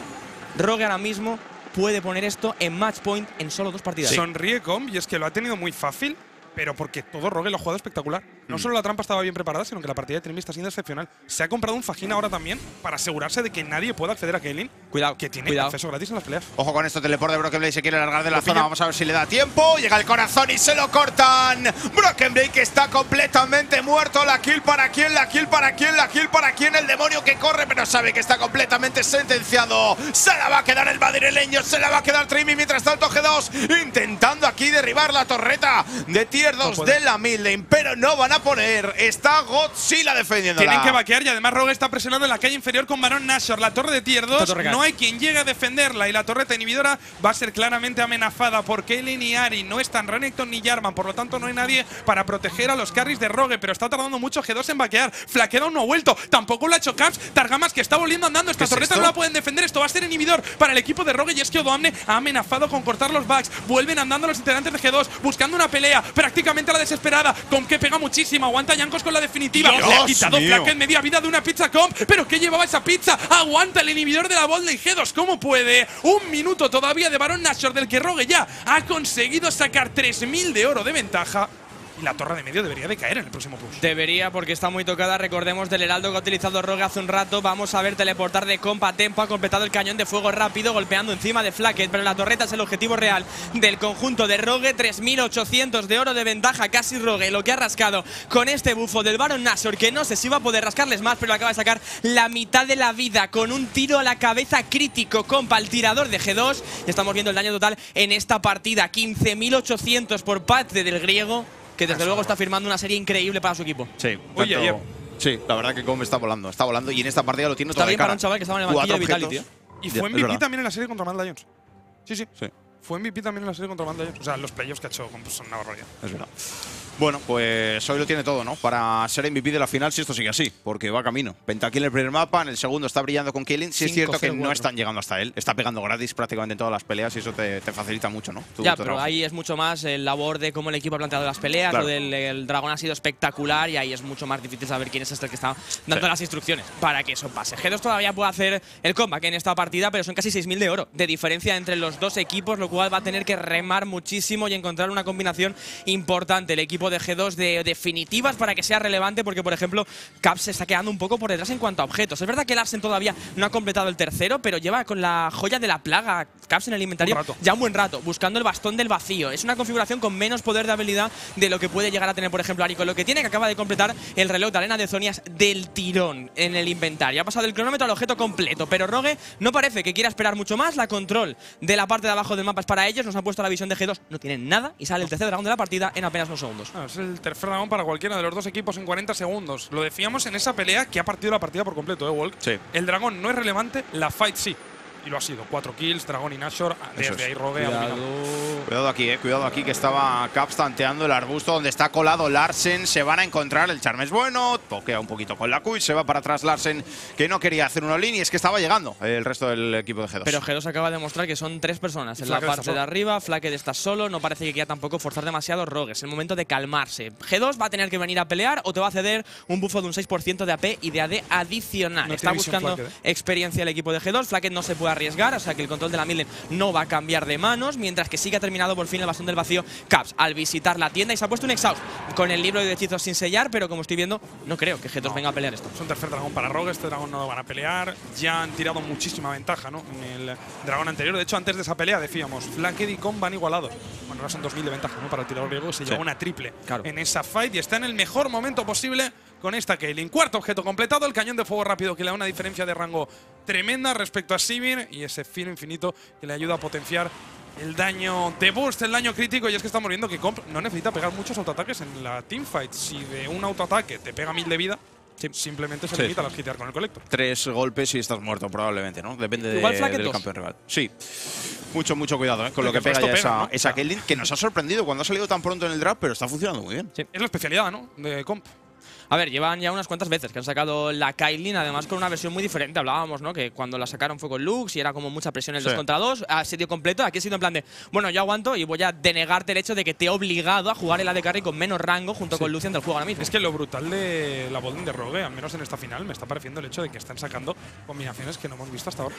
[SPEAKER 2] Rogue ahora mismo puede poner esto en match point en solo dos partidas.
[SPEAKER 1] Sonríe Com y es que lo ha tenido muy fácil, pero porque todo Rogue lo ha jugado espectacular. No solo la trampa estaba bien preparada, sino que la partida de Trimby está siendo excepcional. Se ha comprado un fajín ahora también para asegurarse de que nadie pueda acceder a Kaelin,
[SPEAKER 2] Cuidado,
[SPEAKER 1] que tiene
[SPEAKER 2] cuidado.
[SPEAKER 1] acceso gratis en las peleas.
[SPEAKER 3] Ojo con esto, teleport de Broken Blade se quiere largar de la
[SPEAKER 1] Lo
[SPEAKER 3] zona.
[SPEAKER 1] pilla.
[SPEAKER 3] Vamos a ver si le da tiempo. Llega el corazón y se lo cortan. Broken Blade que está completamente muerto. La kill para quién, la kill para quién, la kill para quién. El demonio que corre, pero sabe que está completamente sentenciado. Se la va a quedar el madrileño, se la va a quedar Trimi. Mientras tanto, G2 intentando aquí derribar la torreta de tier 2
[SPEAKER 1] puede.
[SPEAKER 3] de la midlane, pero no van a poner. Está Godzilla defendiendo.
[SPEAKER 1] Tienen que vaquear y además Rogue está presionando en la calle inferior con Baron Nashor. La torre de tier 2,
[SPEAKER 2] torre cae.
[SPEAKER 1] no hay quien llegue a defenderla y la torreta inhibidora va a ser claramente amenazada por Kaelin y Ari. No están Renekton ni Jarvan, por lo tanto no hay nadie para proteger a los carries de Rogue, pero está tardando mucho G2 en vaquear. Flaquedown no ha vuelto, tampoco lo ha hecho Caps. Targamas que está volviendo andando. Esta
[SPEAKER 3] es
[SPEAKER 1] torreta
[SPEAKER 3] esto?
[SPEAKER 1] no la pueden defender. Esto va a ser inhibidor para el equipo de Rogue y es que Odoamne ha amenazado con cortar los backs. Vuelven andando los integrantes de G2 buscando una pelea prácticamente a la desesperada. Con que pega muchísimo. Aguanta Yankos con la definitiva.
[SPEAKER 3] Dios
[SPEAKER 1] Le ha quitado
[SPEAKER 3] mío.
[SPEAKER 1] Flacket media vida de una pizza comp. Pero ¿qué llevaba esa pizza? Aguanta el inhibidor de la bola y G2. ¿Cómo puede? Un minuto todavía de Baron Nashor del que Rogue ya ha conseguido sacar 3.000 de oro de ventaja. Y la torre de medio debería de caer en el próximo push.
[SPEAKER 2] Debería, porque está muy tocada. Recordemos del heraldo que ha utilizado Rogue hace un rato. Vamos a ver teleportar de compa tempo. Ha completado el cañón de fuego rápido, golpeando encima de Flacket. Pero la torreta es el objetivo real del conjunto de Rogue. 3.800 de oro de ventaja, casi Rogue. Lo que ha rascado con este bufo del Baron Nashor, que no sé si va a poder rascarles más, pero acaba de sacar la mitad de la vida con un tiro a la cabeza crítico. Compa, el tirador de G2. Y estamos viendo el daño total en esta partida. 15.800 por parte del griego que desde luego está firmando una serie increíble para su equipo.
[SPEAKER 3] Sí,
[SPEAKER 1] Oye,
[SPEAKER 3] tanto-. Sí, la verdad que Com está volando, está volando y en esta partida lo tiene
[SPEAKER 2] Está
[SPEAKER 3] todo de
[SPEAKER 2] bien para
[SPEAKER 3] cara.
[SPEAKER 2] un chaval que estaba en el banquillo de Vitality,
[SPEAKER 3] objetos.
[SPEAKER 1] Y fue MVP también en la serie contra Mad Lions. Sí, sí.
[SPEAKER 3] Sí.
[SPEAKER 1] Fue MVP también en la serie contra Banda O sea, los playoffs que ha hecho pues, son una barbaridad.
[SPEAKER 3] Es verdad. Bueno, pues hoy lo tiene todo, ¿no? Para ser MVP de la final si esto sigue así, porque va camino. Pentakill en el primer mapa, en el segundo está brillando con Killing. Sí es cierto que no están llegando hasta él. Está pegando gratis prácticamente en todas las peleas y eso te, facilita mucho, ¿no?
[SPEAKER 2] ya, pero ahí es mucho más el labor de cómo el equipo ha planteado las peleas. Lo del el dragón ha sido espectacular y ahí es mucho más difícil saber quién es este el que está dando las instrucciones para que eso pase. G2 todavía puede hacer el comeback en esta partida, pero son casi 6.000 de oro de diferencia entre los dos equipos, lo cual va a tener que remar muchísimo y encontrar una combinación importante. El equipo de G2 de definitivas para que sea relevante, porque por ejemplo, Caps se está quedando un poco por detrás en cuanto a objetos. Es verdad que Larsen todavía no ha completado el tercero, pero lleva con la joya de la plaga Caps en el inventario ya un buen rato, buscando el bastón del vacío. Es una configuración con menos poder de habilidad de lo que puede llegar a tener, por ejemplo, Ari, lo que tiene que acaba de completar el reloj de arena de Zonias del tirón en el inventario. Ha pasado el cronómetro al objeto completo, pero Rogue no parece que quiera esperar mucho más. La control de la parte de abajo del mapa para ellos. Nos han puesto la visión de G2, no tienen nada y sale el tercer dragón de la partida en apenas unos segundos.
[SPEAKER 1] Ah, es el tercer dragón para cualquiera de los dos equipos en 40 segundos. Lo decíamos en esa pelea que ha partido la partida por completo, ¿eh, Walk?
[SPEAKER 3] Sí.
[SPEAKER 1] El dragón no es relevante, la fight sí y lo ha sido. Cuatro kills, Dragon y Nashor. Desde ahí Rogue
[SPEAKER 3] Cuidado. Cuidado aquí, eh. Cuidado aquí que estaba Caps tanteando el arbusto donde está colado Larsen. Se van a encontrar. El charme es bueno. Pokea un poquito con la Q se va para atrás Larsen que no quería hacer una línea. Es que estaba llegando el resto del equipo de G2.
[SPEAKER 2] Pero G2 acaba de demostrar que son tres personas en la parte de arriba. Flacked está solo. No parece que quiera tampoco forzar demasiado Rogue. Es el momento de calmarse. G2 va a tener que venir a pelear o te va a ceder un buffo de un 6% de AP y de AD adicional. está buscando ¿eh? experiencia el equipo de G2. Flacked no se puede arriesgar, o sea que el control de la Millen no va a cambiar de manos, mientras que sí que ha terminado por fin el bastón del vacío Caps al visitar la tienda y se ha puesto un exhaust con el libro de hechizos sin sellar, pero como estoy viendo, no creo que G2 venga a pelear esto.
[SPEAKER 1] Es un tercer dragón para Rogue, este dragón no lo van a pelear. Ya han tirado muchísima ventaja ¿no? en el dragón anterior. De hecho, antes de esa pelea decíamos, Flanked y Con van igualados. Bueno, ahora son 2.000 de ventaja ¿no? para el tirador griego. Se lleva una triple en esa fight y está en el mejor momento posible con esta Kaylin. Cuarto objeto completado, el cañón de fuego rápido que le da una diferencia de rango tremenda respecto a Sivir y ese filo infinito que le ayuda a potenciar el daño de burst, el daño crítico. Y es que estamos viendo que Comp no necesita pegar muchos autoataques en la teamfight. Si de un autoataque te pega mil de vida, simplemente se limita a las hitear con el colector.
[SPEAKER 3] Tres golpes y estás muerto, probablemente, ¿no? Depende del campeón rival. Sí. Mucho, mucho cuidado ¿eh? con lo que pega, esa, esa que nos ha sorprendido cuando ha salido tan pronto en el draft, pero está funcionando muy bien.
[SPEAKER 1] Es la especialidad, ¿no? De Comp.
[SPEAKER 2] A ver, llevan ya unas cuantas veces que han sacado la Kailin, además con una versión muy diferente. Hablábamos, ¿no? Que cuando la sacaron fue con Lux y era como mucha presión en el 2 contra 2. Asedio completo. Aquí ha sido en plan de, bueno, yo aguanto y voy a denegarte el hecho de que te he obligado a jugar el AD Carry con menos rango junto con Lucian del juego ahora mismo.
[SPEAKER 1] Es que lo brutal de la Bolden de Rogue, al menos en esta final, me está pareciendo el hecho de que están sacando combinaciones que no hemos visto hasta ahora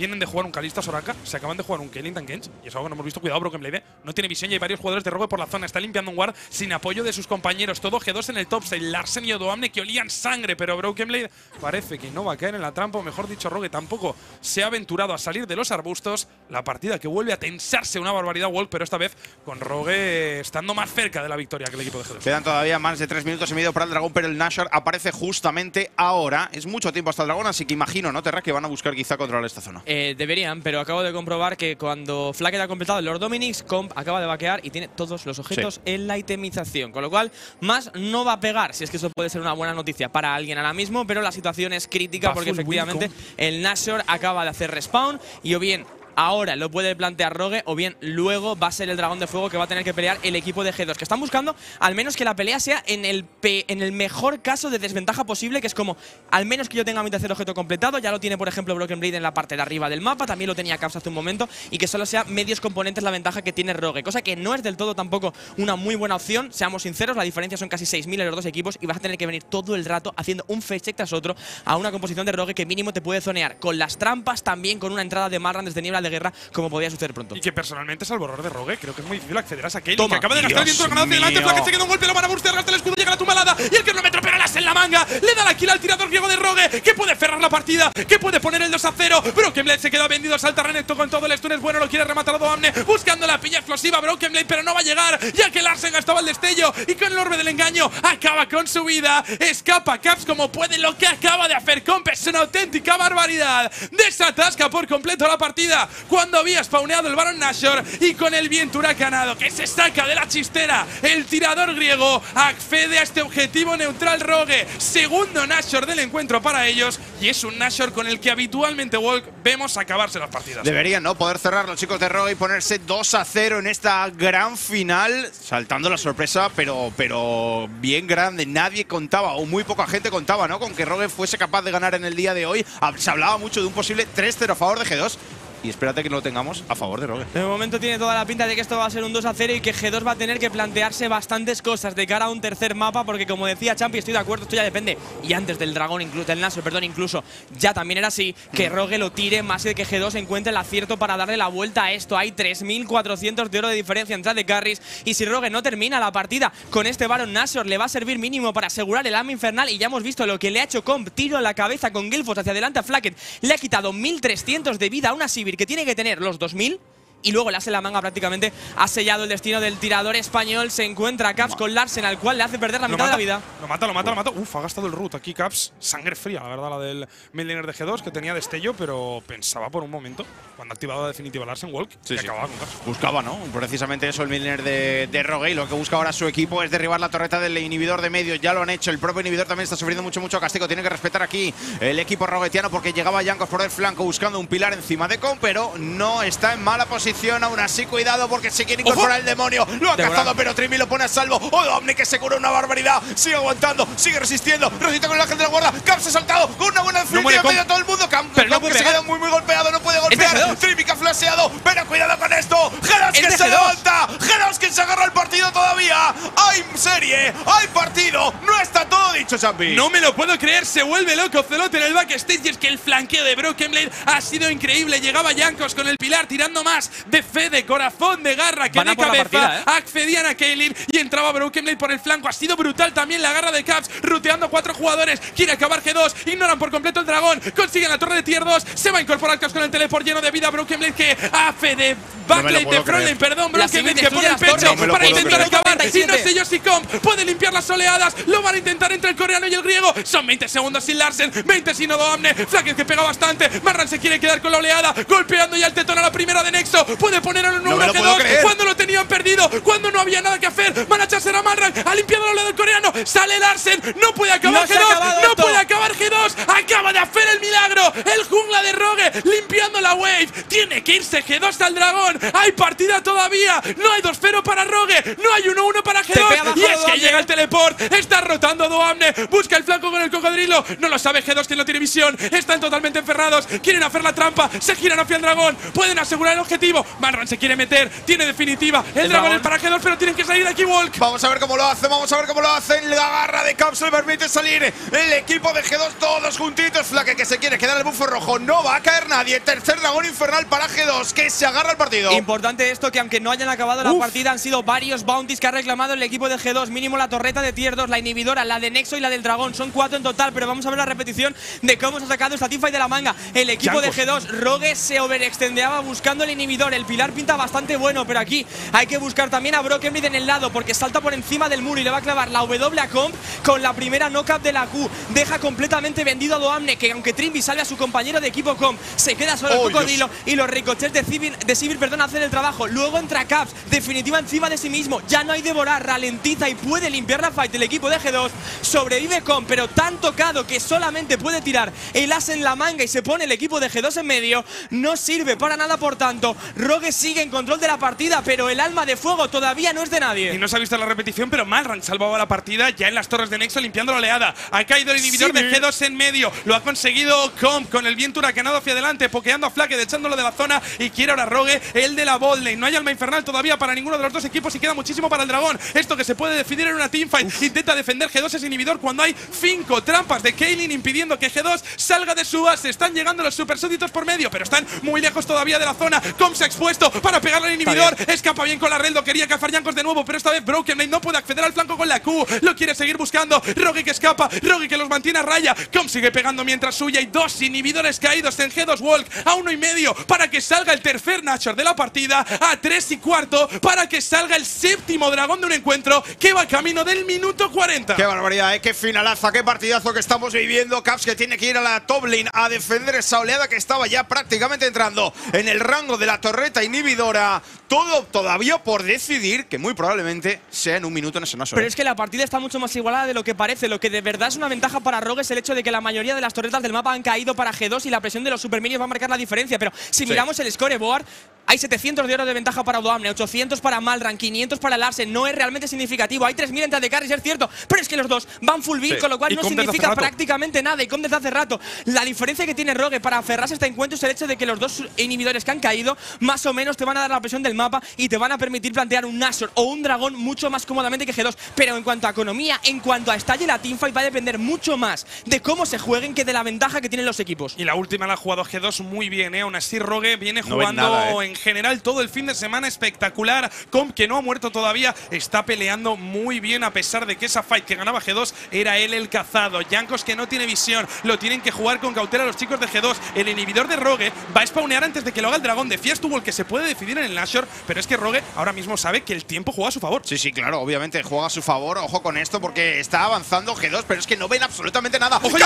[SPEAKER 1] vienen de jugar un Kalista Soraka, se acaban de jugar un Kellington Genji, y es algo que no hemos visto. Cuidado, Broken Blade. No tiene visión y hay varios jugadores de robo por la zona. Está limpiando un guard sin apoyo de sus compañeros. Todo G2 en el top 6. Larsen y Odoamne que olían sangre, pero Broken Blade parece que no va a caer en la trampa, o mejor dicho, Rogue tampoco se ha aventurado a salir de los arbustos. La partida que vuelve a tensarse una barbaridad, Walk, pero esta vez con Rogue estando más cerca de la victoria que el equipo de G2.
[SPEAKER 3] Quedan todavía más de tres minutos y medio para el dragón, pero el Nashor aparece justamente ahora. Es mucho tiempo hasta el dragón, así que imagino, ¿no, Terra, que van a buscar quizá controlar esta zona?
[SPEAKER 2] Eh, deberían, pero acabo de comprobar que cuando Flacket ha completado el Lord Dominix, Comp acaba de vaquear y tiene todos los objetos en la itemización. Con lo cual, más no va a pegar, si es que eso puede ser una buena noticia para alguien ahora mismo, pero la situación es crítica porque efectivamente el Nashor acaba de hacer respawn y o bien ahora lo puede plantear Rogue o bien luego va a ser el dragón de fuego que va a tener que pelear el equipo de G2, que están buscando al menos que la pelea sea en el, en el mejor caso de desventaja posible, que es como al menos que yo tenga mi tercer objeto completado, ya lo tiene por ejemplo Broken Blade en la parte de arriba del mapa, también lo tenía Caps hace un momento, y que solo sea medios componentes la ventaja que tiene Rogue, cosa que no es del todo tampoco una muy buena opción, seamos sinceros, la diferencia son casi 6.000 en los dos equipos y vas a tener que venir todo el rato haciendo un face check tras otro a una composición de Rogue que mínimo te puede zonear, con las trampas también con una entrada de Marran desde niebla de guerra como podía suceder pronto.
[SPEAKER 1] Y que personalmente, salvo error de Rogue, creo que es muy difícil acceder a esa Kayle. Que acaba de gastar el viento de hacia delante. Flacket se queda un golpe, lo van a burstear, gasta el escudo, llega la tumalada. Y el cronómetro, pero las en la manga. Le da la kill al tirador griego de Rogue, que puede cerrar la partida, que puede poner el 2 a 0. Broken Blade se queda vendido, salta Renekton con todo el stun. Es bueno, lo quiere rematar a Doamne, buscando la pilla explosiva. Broken Blade, pero no va a llegar, ya que Larsen gastaba el destello. Y con el orbe del engaño, acaba con su vida. Escapa Caps como puede. Lo que acaba de hacer Comp es una auténtica barbaridad. Desatasca por completo la partida. Cuando había spawneado el Baron Nashor y con el viento huracanado que se saca de la chistera, el tirador griego accede a este objetivo neutral rogue. Segundo Nashor del encuentro para ellos. Y es un Nashor con el que habitualmente Walk vemos acabarse las partidas.
[SPEAKER 3] Deberían, ¿no? Poder cerrar los chicos de Rogue y ponerse 2 a 0 en esta gran final. Saltando la sorpresa, pero, pero bien grande. Nadie contaba, o muy poca gente contaba, ¿no? Con que Rogue fuese capaz de ganar en el día de hoy. Se hablaba mucho de un posible 3-0 a favor de G2 y espérate que no lo tengamos a favor de Rogue.
[SPEAKER 2] De momento tiene toda la pinta de que esto va a ser un 2 a 0 y que G2 va a tener que plantearse bastantes cosas de cara a un tercer mapa, porque como decía Champi, estoy de acuerdo, esto ya depende. Y antes del dragón, incluso del Nasser, perdón, incluso ya también era así, que mm. Rogue lo tire más de que G2 encuentre el acierto para darle la vuelta a esto. Hay 3.400 de oro de diferencia entre de carries y si Rogue no termina la partida con este Baron Nashor, le va a servir mínimo para asegurar el alma infernal y ya hemos visto lo que le ha hecho Comp, tiro en la cabeza con Gilfos hacia adelante a Flacket, le ha quitado 1.300 de vida a una Que tiene que tener los 2000 y luego le hace la manga prácticamente. Ha sellado el destino del tirador español. Se encuentra Caps con Larsen, al cual le hace perder la mitad de la vida.
[SPEAKER 1] Lo mata, lo mata, lo mata. Uf, ha gastado el root aquí Caps. Sangre fría, la verdad, la del Midlaner de G2, que tenía destello, pero pensaba por un momento, cuando ha activado la definitiva Larsen Walk, que acababa con Caps.
[SPEAKER 3] Buscaba, ¿no? Precisamente eso el Midlaner de, de Rogue. Y lo que busca ahora su equipo es derribar la torreta del inhibidor de medio. Ya lo han hecho. El propio inhibidor también está sufriendo mucho, mucho castigo. Tiene que respetar aquí el equipo roguetiano porque llegaba Yankos por el flanco buscando un pilar encima de Com, pero no está en mala posición aún así cuidado porque se quiere incorporar el demonio. Lo ha cazado, pero Trimi lo pone a salvo. Oh, Omni que se cura una barbaridad. Sigue aguantando, sigue resistiendo. Recita con el ángel de la guarda. Se ha saltado con una buena definitiva no todo el mundo. Camp, pero no que se queda muy, muy golpeado. No puede golpear. Trimi que ha flasheado. Pero cuidado con esto. Geras que se levanta. Geras que se agarra el partido todavía. Hay serie, hay partido. No está todo dicho, Champi.
[SPEAKER 1] No me lo puedo creer. Se vuelve loco Celote en el backstage. Y es que el flanqueo de Broken Blade ha sido increíble. Llegaba Yankos con el pilar tirando más de Fede corazón de garra que de cabeza ¿eh? accedían a Kaylin y entraba Broken Blade por el flanco. Ha sido brutal también la garra de Caps, ruteando a cuatro jugadores. Quiere acabar G2, ignoran por completo el dragón, consiguen la torre de tier 2, se va a incorporar Caps con el teleport lleno de vida. Broken Blade que hace de backline de Frontline, perdón, Broken Blade que pone el pecho para intentar acabar. Y no sé yo si Comp puede limpiar las oleadas, lo van a intentar entre el coreano y el griego. Son 20 segundos sin Larsen, 20 sin Odoamne, Flacket que pega bastante, Marran se quiere quedar con la oleada, golpeando ya el tetón a la primera de Nexo, puede poner en un 1 G2 cuando lo tenían perdido, cuando no había nada que hacer. Van a echarse a Marran, ha limpiado la oleada del coreano, sale Larsen, no puede acabar G2, no puede acabar G2, acaba de hacer el milagro, el jungla de Rogue, limpiando la wave, tiene que irse G2 al dragón, hay partida todavía, no hay 2-0 para Rogue, no hay 1-1 para G2, y es que llega el teleport, está rotando Doamne, busca el flanco con el cocodrilo, no lo sabe G2 que no tiene visión, están totalmente enferrados, quieren hacer la trampa, se giran hacia el dragón, pueden asegurar el objetivo, Marran se quiere meter, tiene definitiva el, dragón, el para G2, pero tienen que salir de aquí Walk.
[SPEAKER 3] Vamos a ver cómo lo hace, vamos a ver cómo lo hacen, la garra de Caps le permite salir el equipo de G2 todos juntitos, Flaque que se quiere quedar el bufo rojo, no va a caer nadie, tercer dragón infernal para G2, que se agarra el partido.
[SPEAKER 2] Importante esto, que aunque no hayan acabado la partida, han sido varios bounties que ha reclamado el equipo de G2, mínimo la torreta de tier 2, la inhibidora, la de Nexo y la del dragón, son cuatro en total, pero vamos a ver la repetición de cómo se ha sacado esta teamfight de la manga. El equipo de G2, Rogue se overextendeaba buscando el inhibidor, el pilar pinta bastante bueno, pero aquí hay que buscar también a Broken en el lado, porque salta por encima del muro y le va a clavar la W a Comp con la primera knockup de la Q. Deja completamente vendido a Doamne, que aunque Trimby sale a su compañero de equipo Comp, se queda solo el cocodrilo y los ricochets de Civil, de Civil perdón, hacen el trabajo. Luego entra Caps, definitiva encima de sí mismo. Ya no hay devorar, ralentiza y puede limpiar la fight el equipo de G2. Sobrevive Comp, pero tan tocado que solamente puede tirar el as en la manga y se pone el equipo de G2 en medio. No sirve para nada, por tanto. Rogue sigue en control de la partida, pero el alma de fuego todavía no es de nadie.
[SPEAKER 1] Y no se ha visto la repetición, pero Malran salvaba la partida ya en las torres de Nexo limpiando la oleada. Ha caído el inhibidor de G2 en medio. Lo ha conseguido Comp con el viento huracanado hacia adelante, pokeando a Flaque, echándolo de la zona y quiere ahora Rogue el de la botlane. No hay alma infernal todavía para ninguno de los dos equipos y queda muchísimo para el dragón. Esto que se puede definir en una teamfight. Intenta defender G2 ese inhibidor cuando hay cinco trampas de Kaylin impidiendo que G2 salga de su base. Están llegando los super súbditos por medio, pero están muy lejos todavía de la zona. Com se ha expuesto para pegarle al inhibidor. Escapa bien con la Reldo. Quería cazar Yankos de nuevo, pero esta vez Broken Blade no puede acceder al flanco con la Q. Lo quiere seguir buscando. Rogue que escapa. Rogue que los mantiene a raya. Com sigue pegando mientras suya. Y dos inhibidores caídos en G2 G2 Walk a uno y medio para que salga el tercer Nashor de la partida, a tres y cuarto para que salga el séptimo dragón de un encuentro que va camino del minuto 40.
[SPEAKER 3] Qué barbaridad, ¿eh? qué finalaza, qué partidazo que estamos viviendo. Caps que tiene que ir a la top lane a defender esa oleada que estaba ya prácticamente entrando en el rango de la torreta inhibidora. Todo todavía por decidir, que muy probablemente sea en un minuto en ese Nashor.
[SPEAKER 2] Pero es que la partida está mucho más igualada de lo que parece. Lo que de verdad es una ventaja para Rogue es el hecho de que la mayoría de las torretas del mapa han caído para G2 y la presión de los superminions va a marcar la diferencia. Pero si miramos el scoreboard, hay 700 de oro de ventaja para Odoamne, 800 para Malran, 500 para Larsen. No es realmente significativo. Hay 3000 entre de carries, es cierto. Pero es que los dos van full build,
[SPEAKER 3] Sí.
[SPEAKER 2] con lo cual
[SPEAKER 1] Y
[SPEAKER 2] no significa prácticamente nada. Y Comp desde hace rato. La diferencia que tiene Rogue para aferrarse a este encuentro es el hecho de que los dos inhibidores que han caído, más o menos te van a dar la presión del mapa y te van a permitir plantear un Nashor o un dragón mucho más cómodamente que G2. Pero en cuanto a economía, en cuanto a estalle la teamfight, va a depender mucho más de cómo se jueguen que de la ventaja que tienen los equipos.
[SPEAKER 1] Y la última la ha jugado G2 muy bien, ¿eh? Aún así, Rogue viene
[SPEAKER 3] No
[SPEAKER 1] jugando
[SPEAKER 3] nada, ¿eh?
[SPEAKER 1] en general todo el fin de semana espectacular. Comp, que no ha muerto todavía, está peleando muy bien a pesar de que esa fight que ganaba G2 era él el cazado. Yankos que no tiene visión, lo tienen que jugar con cautela los chicos de G2. El inhibidor de Rogue va a spawnear antes de que lo haga el dragón de Fiestuvo, el que se puede decidir en el Nashor, pero es que Rogue ahora mismo sabe que el tiempo juega a su favor.
[SPEAKER 3] Sí, sí, claro, obviamente juega a su favor. Ojo con esto porque está avanzando G2, pero es que no ven absolutamente nada.
[SPEAKER 1] ¡Ojo.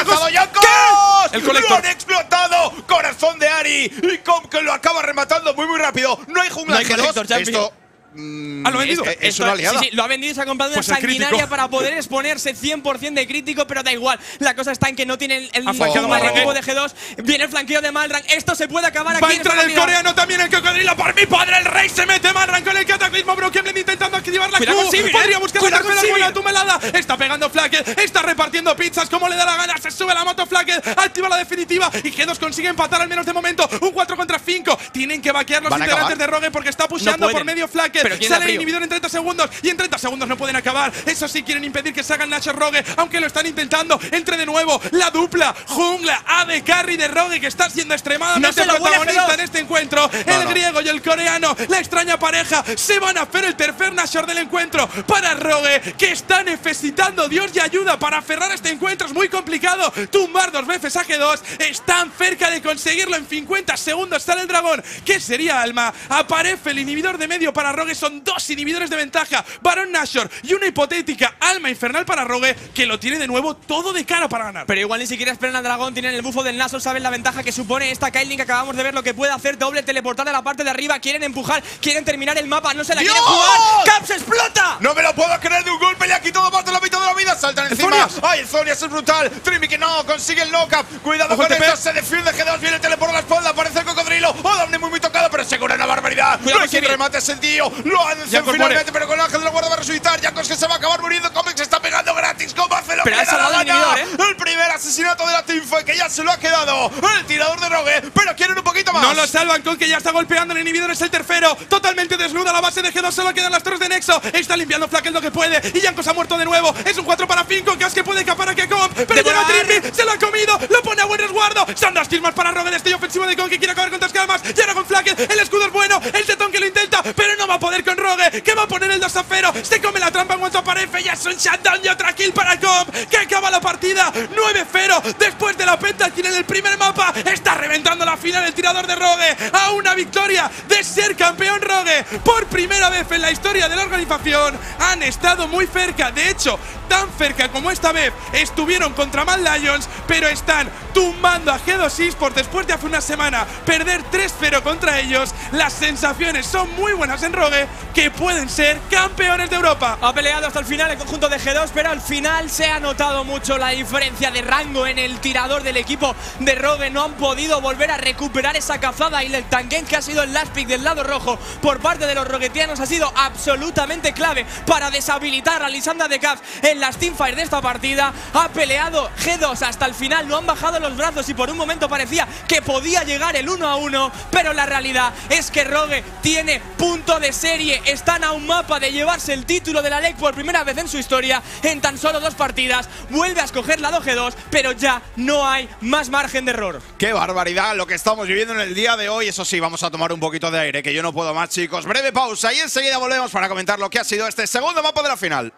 [SPEAKER 1] El
[SPEAKER 3] ¡Lo
[SPEAKER 1] colector.
[SPEAKER 3] han explotado! ¡Corazón de Ari! Y Com que lo acaba rematando muy, muy rápido. No hay jungla
[SPEAKER 2] No hay
[SPEAKER 3] en G2.
[SPEAKER 2] colector, Champi.
[SPEAKER 3] Esto. Mm,
[SPEAKER 1] Ah, ¿lo ha vendido?
[SPEAKER 3] Es, es una aliada.
[SPEAKER 2] Sí, sí, lo ha vendido y se ha comprado
[SPEAKER 1] Pues
[SPEAKER 2] una sanguinaria para poder exponerse 100% de crítico, pero da igual. La cosa está en que no tiene el, el
[SPEAKER 1] ¿eh?
[SPEAKER 2] de G2. Viene el flanqueo de Malrang. Esto se puede acabar
[SPEAKER 1] Va a
[SPEAKER 2] aquí. en esta
[SPEAKER 1] entrar el coreano también, el cocodrilo. Por mi padre, el rey se mete Malran con el cataclismo. Broken intentando activar la
[SPEAKER 2] Cuidado
[SPEAKER 1] Q.
[SPEAKER 2] con Sivir,
[SPEAKER 1] Podría
[SPEAKER 2] eh.
[SPEAKER 1] buscar la buena tumelada. Está pegando Flacket, está repartiendo pizzas como le da la gana. Se sube la moto Flacket, activa la definitiva. Y G2 consigue empatar al menos de momento. Un 4 contra 5. Tienen que vaquear los
[SPEAKER 3] ¿Van a
[SPEAKER 1] integrantes de Rogue porque está pusheando
[SPEAKER 2] pueden.
[SPEAKER 1] por medio Flacket.
[SPEAKER 2] Pero ¿quién da
[SPEAKER 1] Sale el inhibidor en 30 segundos. Y en 30 segundos no pueden acabar. Eso sí, quieren impedir que el Nash Rogue. Aunque lo están intentando. Entre de nuevo la dupla jungla AD Carry de Rogue que está siendo
[SPEAKER 2] No
[SPEAKER 1] extremadamente
[SPEAKER 2] vuelve
[SPEAKER 1] protagonista
[SPEAKER 2] G2.
[SPEAKER 1] en este encuentro. el
[SPEAKER 3] no.
[SPEAKER 1] griego y el coreano, la extraña pareja, se van a hacer el tercer Nashor del encuentro para Rogue, que está necesitando Dios y ayuda para aferrar este encuentro. Es muy complicado. Tumbar dos veces a G2. Están cerca de conseguirlo en 50 segundos. Sale el dragón, que sería Alma. Aparece el inhibidor de medio para Rogue. Son dos inhibidores de ventaja. Baron Nashor y una hipotética Alma infernal para Rogue, que lo tiene de nuevo todo de cara para ganar.
[SPEAKER 2] Pero igual ni siquiera esperan al dragón, tienen el bufo del Naso, saben la ventaja que supone esta Kailin que acabamos de ver lo que puede hacer, doble teleportar a la parte de arriba, quieren empujar, quieren terminar el mapa, no se la
[SPEAKER 3] ¡Dios!
[SPEAKER 2] quieren jugar. ¡Caps explota!
[SPEAKER 3] No me lo puedo creer de un golpe, le ha quitado más de la mitad de la vida. Saltan encima.
[SPEAKER 1] Zonias!
[SPEAKER 3] ¡Ay, el Zonias es brutal! Trimi que no, consigue el knockup. Cuidado
[SPEAKER 1] Ojo,
[SPEAKER 3] con esto, se defiende G2, viene el tele por la espalda, aparece el cocodrilo. Oh, Damne muy, muy tocado, pero se cura una barbaridad.
[SPEAKER 2] Cuidado
[SPEAKER 3] no hay quien remate ese tío. Lo hacen
[SPEAKER 1] Jankos
[SPEAKER 3] finalmente, pero con el ángel de la guarda va a resucitar. Jankos que se va a acabar muriendo. Se está pegando gratis. ¿Cómo hace lo
[SPEAKER 2] Pero
[SPEAKER 3] que
[SPEAKER 2] ha
[SPEAKER 3] la
[SPEAKER 2] salvado el
[SPEAKER 3] gana?
[SPEAKER 2] inhibidor,
[SPEAKER 3] El primer asesinato de la teamfight que ya se lo ha quedado. El tirador de Rogue, pero quieren un poquito más.
[SPEAKER 1] No lo salvan con que ya está golpeando el inhibidor, es el tercero. Totalmente desnuda la base de G2, solo quedan las torres de Nexo. Está limpiando Flakel lo que puede. Y Jankos ha muerto de nuevo. Es un 4 para 5. Cas que puede escapar a Kekom. Pero llega. Trimby, se lo ha comido. Lo pone a buen resguardo. Son dos kills más para Rogue. Destello ofensivo de Kong que quiere acabar con calmas. Y ahora con Flakel. El escudo es bueno. El tetón que lo intenta. Pero no va a poder con Rogue. Que va a poner el 2 a 0. Se come la trampa en cuanto aparece. Ya es un shutdown y otra kill para Comp. Que acaba la partida. 9-0. Después de la pentakill en el primer mapa. Está reventando la final el tirador de Rogue. A una victoria de ser campeón Rogue. Por primera vez en la historia de la organización. Han estado muy cerca. De hecho, tan cerca como esta vez estuvieron contra Mad Lions. Pero están tumbando a G2 Esports después de hace una semana perder 3-0 contra ellos. Las sensaciones son muy buenas en Rogue. Que pueden ser campeones de Europa.
[SPEAKER 2] Ha peleado hasta el final el conjunto de G2, pero al final se ha notado mucho la diferencia de rango en el tirador del equipo de Rogue. No han podido volver a recuperar esa cazada y el tanque que ha sido el last pick del lado rojo por parte de los roguetianos ha sido absolutamente clave para deshabilitar a Lisandra de Caps en las teamfights de esta partida. Ha peleado G2 hasta el final, no han bajado los brazos y por un momento parecía que podía llegar el 1 a 1, pero la realidad es que Rogue tiene punto de serie. Están a un mapa de llevarse el título de la LEC por primera vez en su historia en tan solo dos partidas. Vuelve a escoger lado G2, pero ya no hay más margen de error.
[SPEAKER 3] Qué barbaridad lo que estamos viviendo en el día de hoy. Eso sí, vamos a tomar un poquito de aire, que yo no puedo más, chicos. Breve pausa y enseguida volvemos para comentar lo que ha sido este segundo mapa de la final.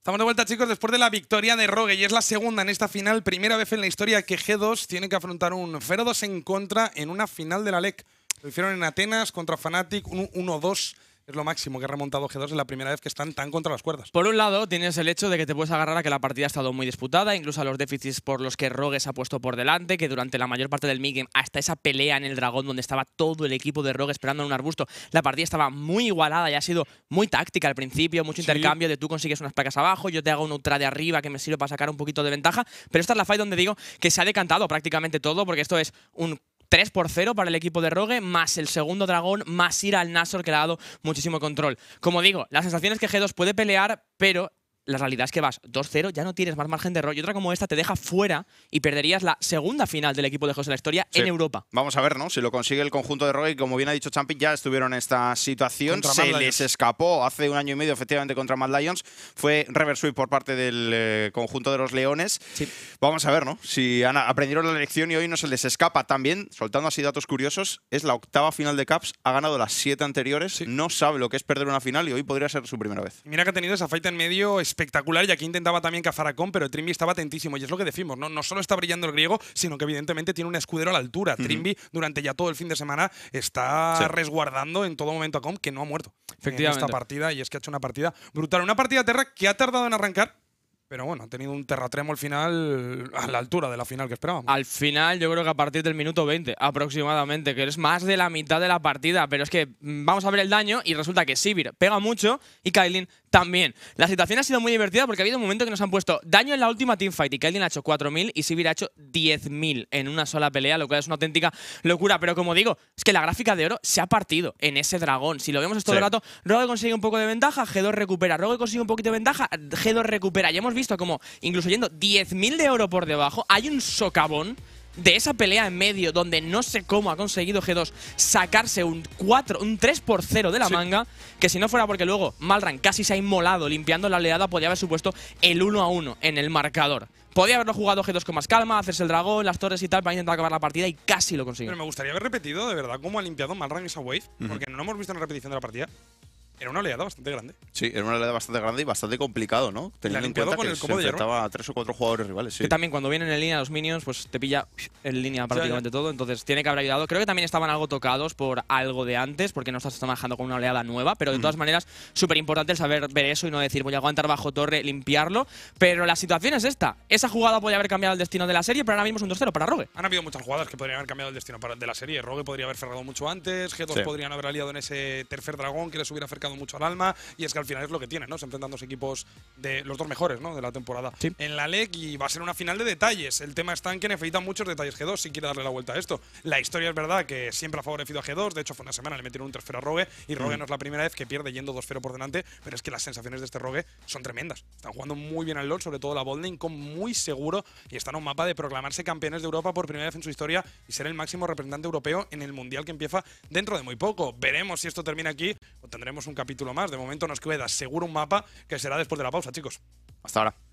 [SPEAKER 1] Estamos de vuelta, chicos, después de la victoria de Rogue y es la segunda en esta final, primera vez en la historia que G2 tiene que afrontar un 0-2 en contra en una final de la LEC. Lo hicieron en Atenas contra Fnatic, un 1-2 es lo máximo que ha remontado G2 en la primera vez que están tan contra las cuerdas.
[SPEAKER 2] Por un lado, tienes el hecho de que te puedes agarrar a que la partida ha estado muy disputada, incluso a los déficits por los que Rogue se ha puesto por delante, que durante la mayor parte del midgame, hasta esa pelea en el dragón donde estaba todo el equipo de Rogue esperando en un arbusto, la partida estaba muy igualada y ha sido muy táctica al principio, mucho
[SPEAKER 1] Sí.
[SPEAKER 2] intercambio de tú consigues unas placas abajo, yo te hago un ultra de arriba que me sirve para sacar un poquito de ventaja, pero esta es la fight donde digo que se ha decantado prácticamente todo, porque esto es un 3 por 0 para el equipo de Rogue, más el segundo dragón, más ir al Nasor que le ha dado muchísimo control. Como digo, la sensación es que G2 puede pelear, pero la realidad es que vas 2-0, ya no tienes más margen de error. Y otra como esta te deja fuera y perderías la segunda final del equipo de G2 en la historia
[SPEAKER 3] Sí.
[SPEAKER 2] en Europa.
[SPEAKER 3] Vamos a ver, ¿no? Si lo consigue el conjunto de Rogue, y como bien ha dicho Champi, ya estuvieron en esta situación.
[SPEAKER 1] Contra
[SPEAKER 3] Se les escapó hace un año y medio, efectivamente, contra Mad Lions. Fue reverse sweep por parte del eh, conjunto de los Leones.
[SPEAKER 2] Sí.
[SPEAKER 3] Vamos a ver, ¿no? Si han, aprendieron la lección y hoy no se les escapa. También, soltando así datos curiosos, es la octava final de Caps, ha ganado las siete anteriores,
[SPEAKER 1] Sí.
[SPEAKER 3] no sabe lo que es perder una final y hoy podría ser su primera vez.
[SPEAKER 1] Y Mira que ha tenido esa fight en medio espectacular y aquí intentaba también cazar a Con, pero Trimby estaba atentísimo. Y es lo que decimos, ¿no? No solo está brillando el griego, sino que evidentemente tiene un escudero a la altura. Trimby durante ya todo el fin de semana está
[SPEAKER 3] Sí.
[SPEAKER 1] resguardando en todo momento a Com, que no ha muerto en
[SPEAKER 2] Efectivamente.
[SPEAKER 1] esta partida. Y es que ha hecho una partida brutal. Una partida Terra que ha tardado en arrancar, pero bueno, ha tenido un terratremo al final a la altura de la final que esperábamos.
[SPEAKER 2] Al final, yo creo que a partir del minuto 20 aproximadamente, que es más de la mitad de la partida, pero es que mm, vamos a ver el daño y resulta que Sivir pega mucho y Kailin también. La situación ha sido muy divertida porque ha habido un momento que nos han puesto daño en la última teamfight y Kailin ha hecho 4.000 y Sivir ha hecho 10.000 en una sola pelea, lo cual es una auténtica locura. Pero como digo, es que la gráfica de oro se ha partido en ese dragón. Si lo vemos todo
[SPEAKER 3] Sí.
[SPEAKER 2] el rato, Rogue consigue un poco de ventaja, G2 recupera, Rogue consigue un poquito de ventaja, G2 recupera. Ya hemos visto como, incluso yendo 10.000 de oro por debajo, hay un socavón de esa pelea en medio donde no sé cómo ha conseguido G2 sacarse un 4, un 3 por 0 de la
[SPEAKER 1] Sí.
[SPEAKER 2] manga, que si no fuera porque luego Malran casi se ha inmolado limpiando la oleada, podría haber supuesto el 1 a 1 en el marcador. Podía haberlo jugado G2 con más calma, hacerse el dragón, las torres y tal, para intentar acabar la partida y casi lo consiguió.
[SPEAKER 1] Pero me gustaría haber repetido de verdad cómo ha limpiado Malran esa wave, porque no lo hemos visto en la repetición de la partida. Era una oleada bastante grande.
[SPEAKER 3] Sí, era una realidad bastante grande y bastante complicado, ¿no? Teniendo en
[SPEAKER 1] limpiado
[SPEAKER 3] cuenta
[SPEAKER 1] con
[SPEAKER 3] que
[SPEAKER 1] el
[SPEAKER 3] se enfrentaba a tres o cuatro jugadores rivales. Sí.
[SPEAKER 2] Que también cuando vienen en línea los minions, pues te pilla en línea prácticamente todo. Entonces tiene que haber ayudado. Creo que también estaban algo tocados por algo de antes, porque no estás trabajando con una oleada nueva. Pero de todas maneras, súper importante el saber ver eso y no decir voy a aguantar bajo torre, limpiarlo. Pero la situación es esta. Esa jugada podría haber cambiado el destino de la serie, pero ahora mismo es un 2-0 para Rogue.
[SPEAKER 1] Han habido muchas jugadas que podrían haber cambiado el destino de la serie. Rogue podría haber cerrado mucho antes, G2
[SPEAKER 3] Sí.
[SPEAKER 1] podrían haber aliado en ese tercer dragón que les hubiera acercado mucho al alma. Y es que al final es lo que tiene, ¿no? Se enfrentan dos equipos de los dos mejores, ¿no? De la temporada
[SPEAKER 2] Sí.
[SPEAKER 1] en la LEC y va a ser una final de detalles. El tema está en que necesita muchos detalles G2 si quiere darle la vuelta a esto. La historia es verdad que siempre ha favorecido a G2. De hecho, fue una semana, le metieron un 3-0 a Rogue y Rogue no es la primera vez que pierde yendo 2-0 por delante. Pero es que las sensaciones de este Rogue son tremendas. Están jugando muy bien al LoL, sobre todo la botlane, con muy seguro y están a un mapa de proclamarse campeones de Europa por primera vez en su historia y ser el máximo representante europeo en el mundial que empieza dentro de muy poco. Veremos si esto termina aquí o tendremos un capítulo más. De momento nos queda seguro un mapa que será después de la pausa, chicos.
[SPEAKER 3] Hasta ahora.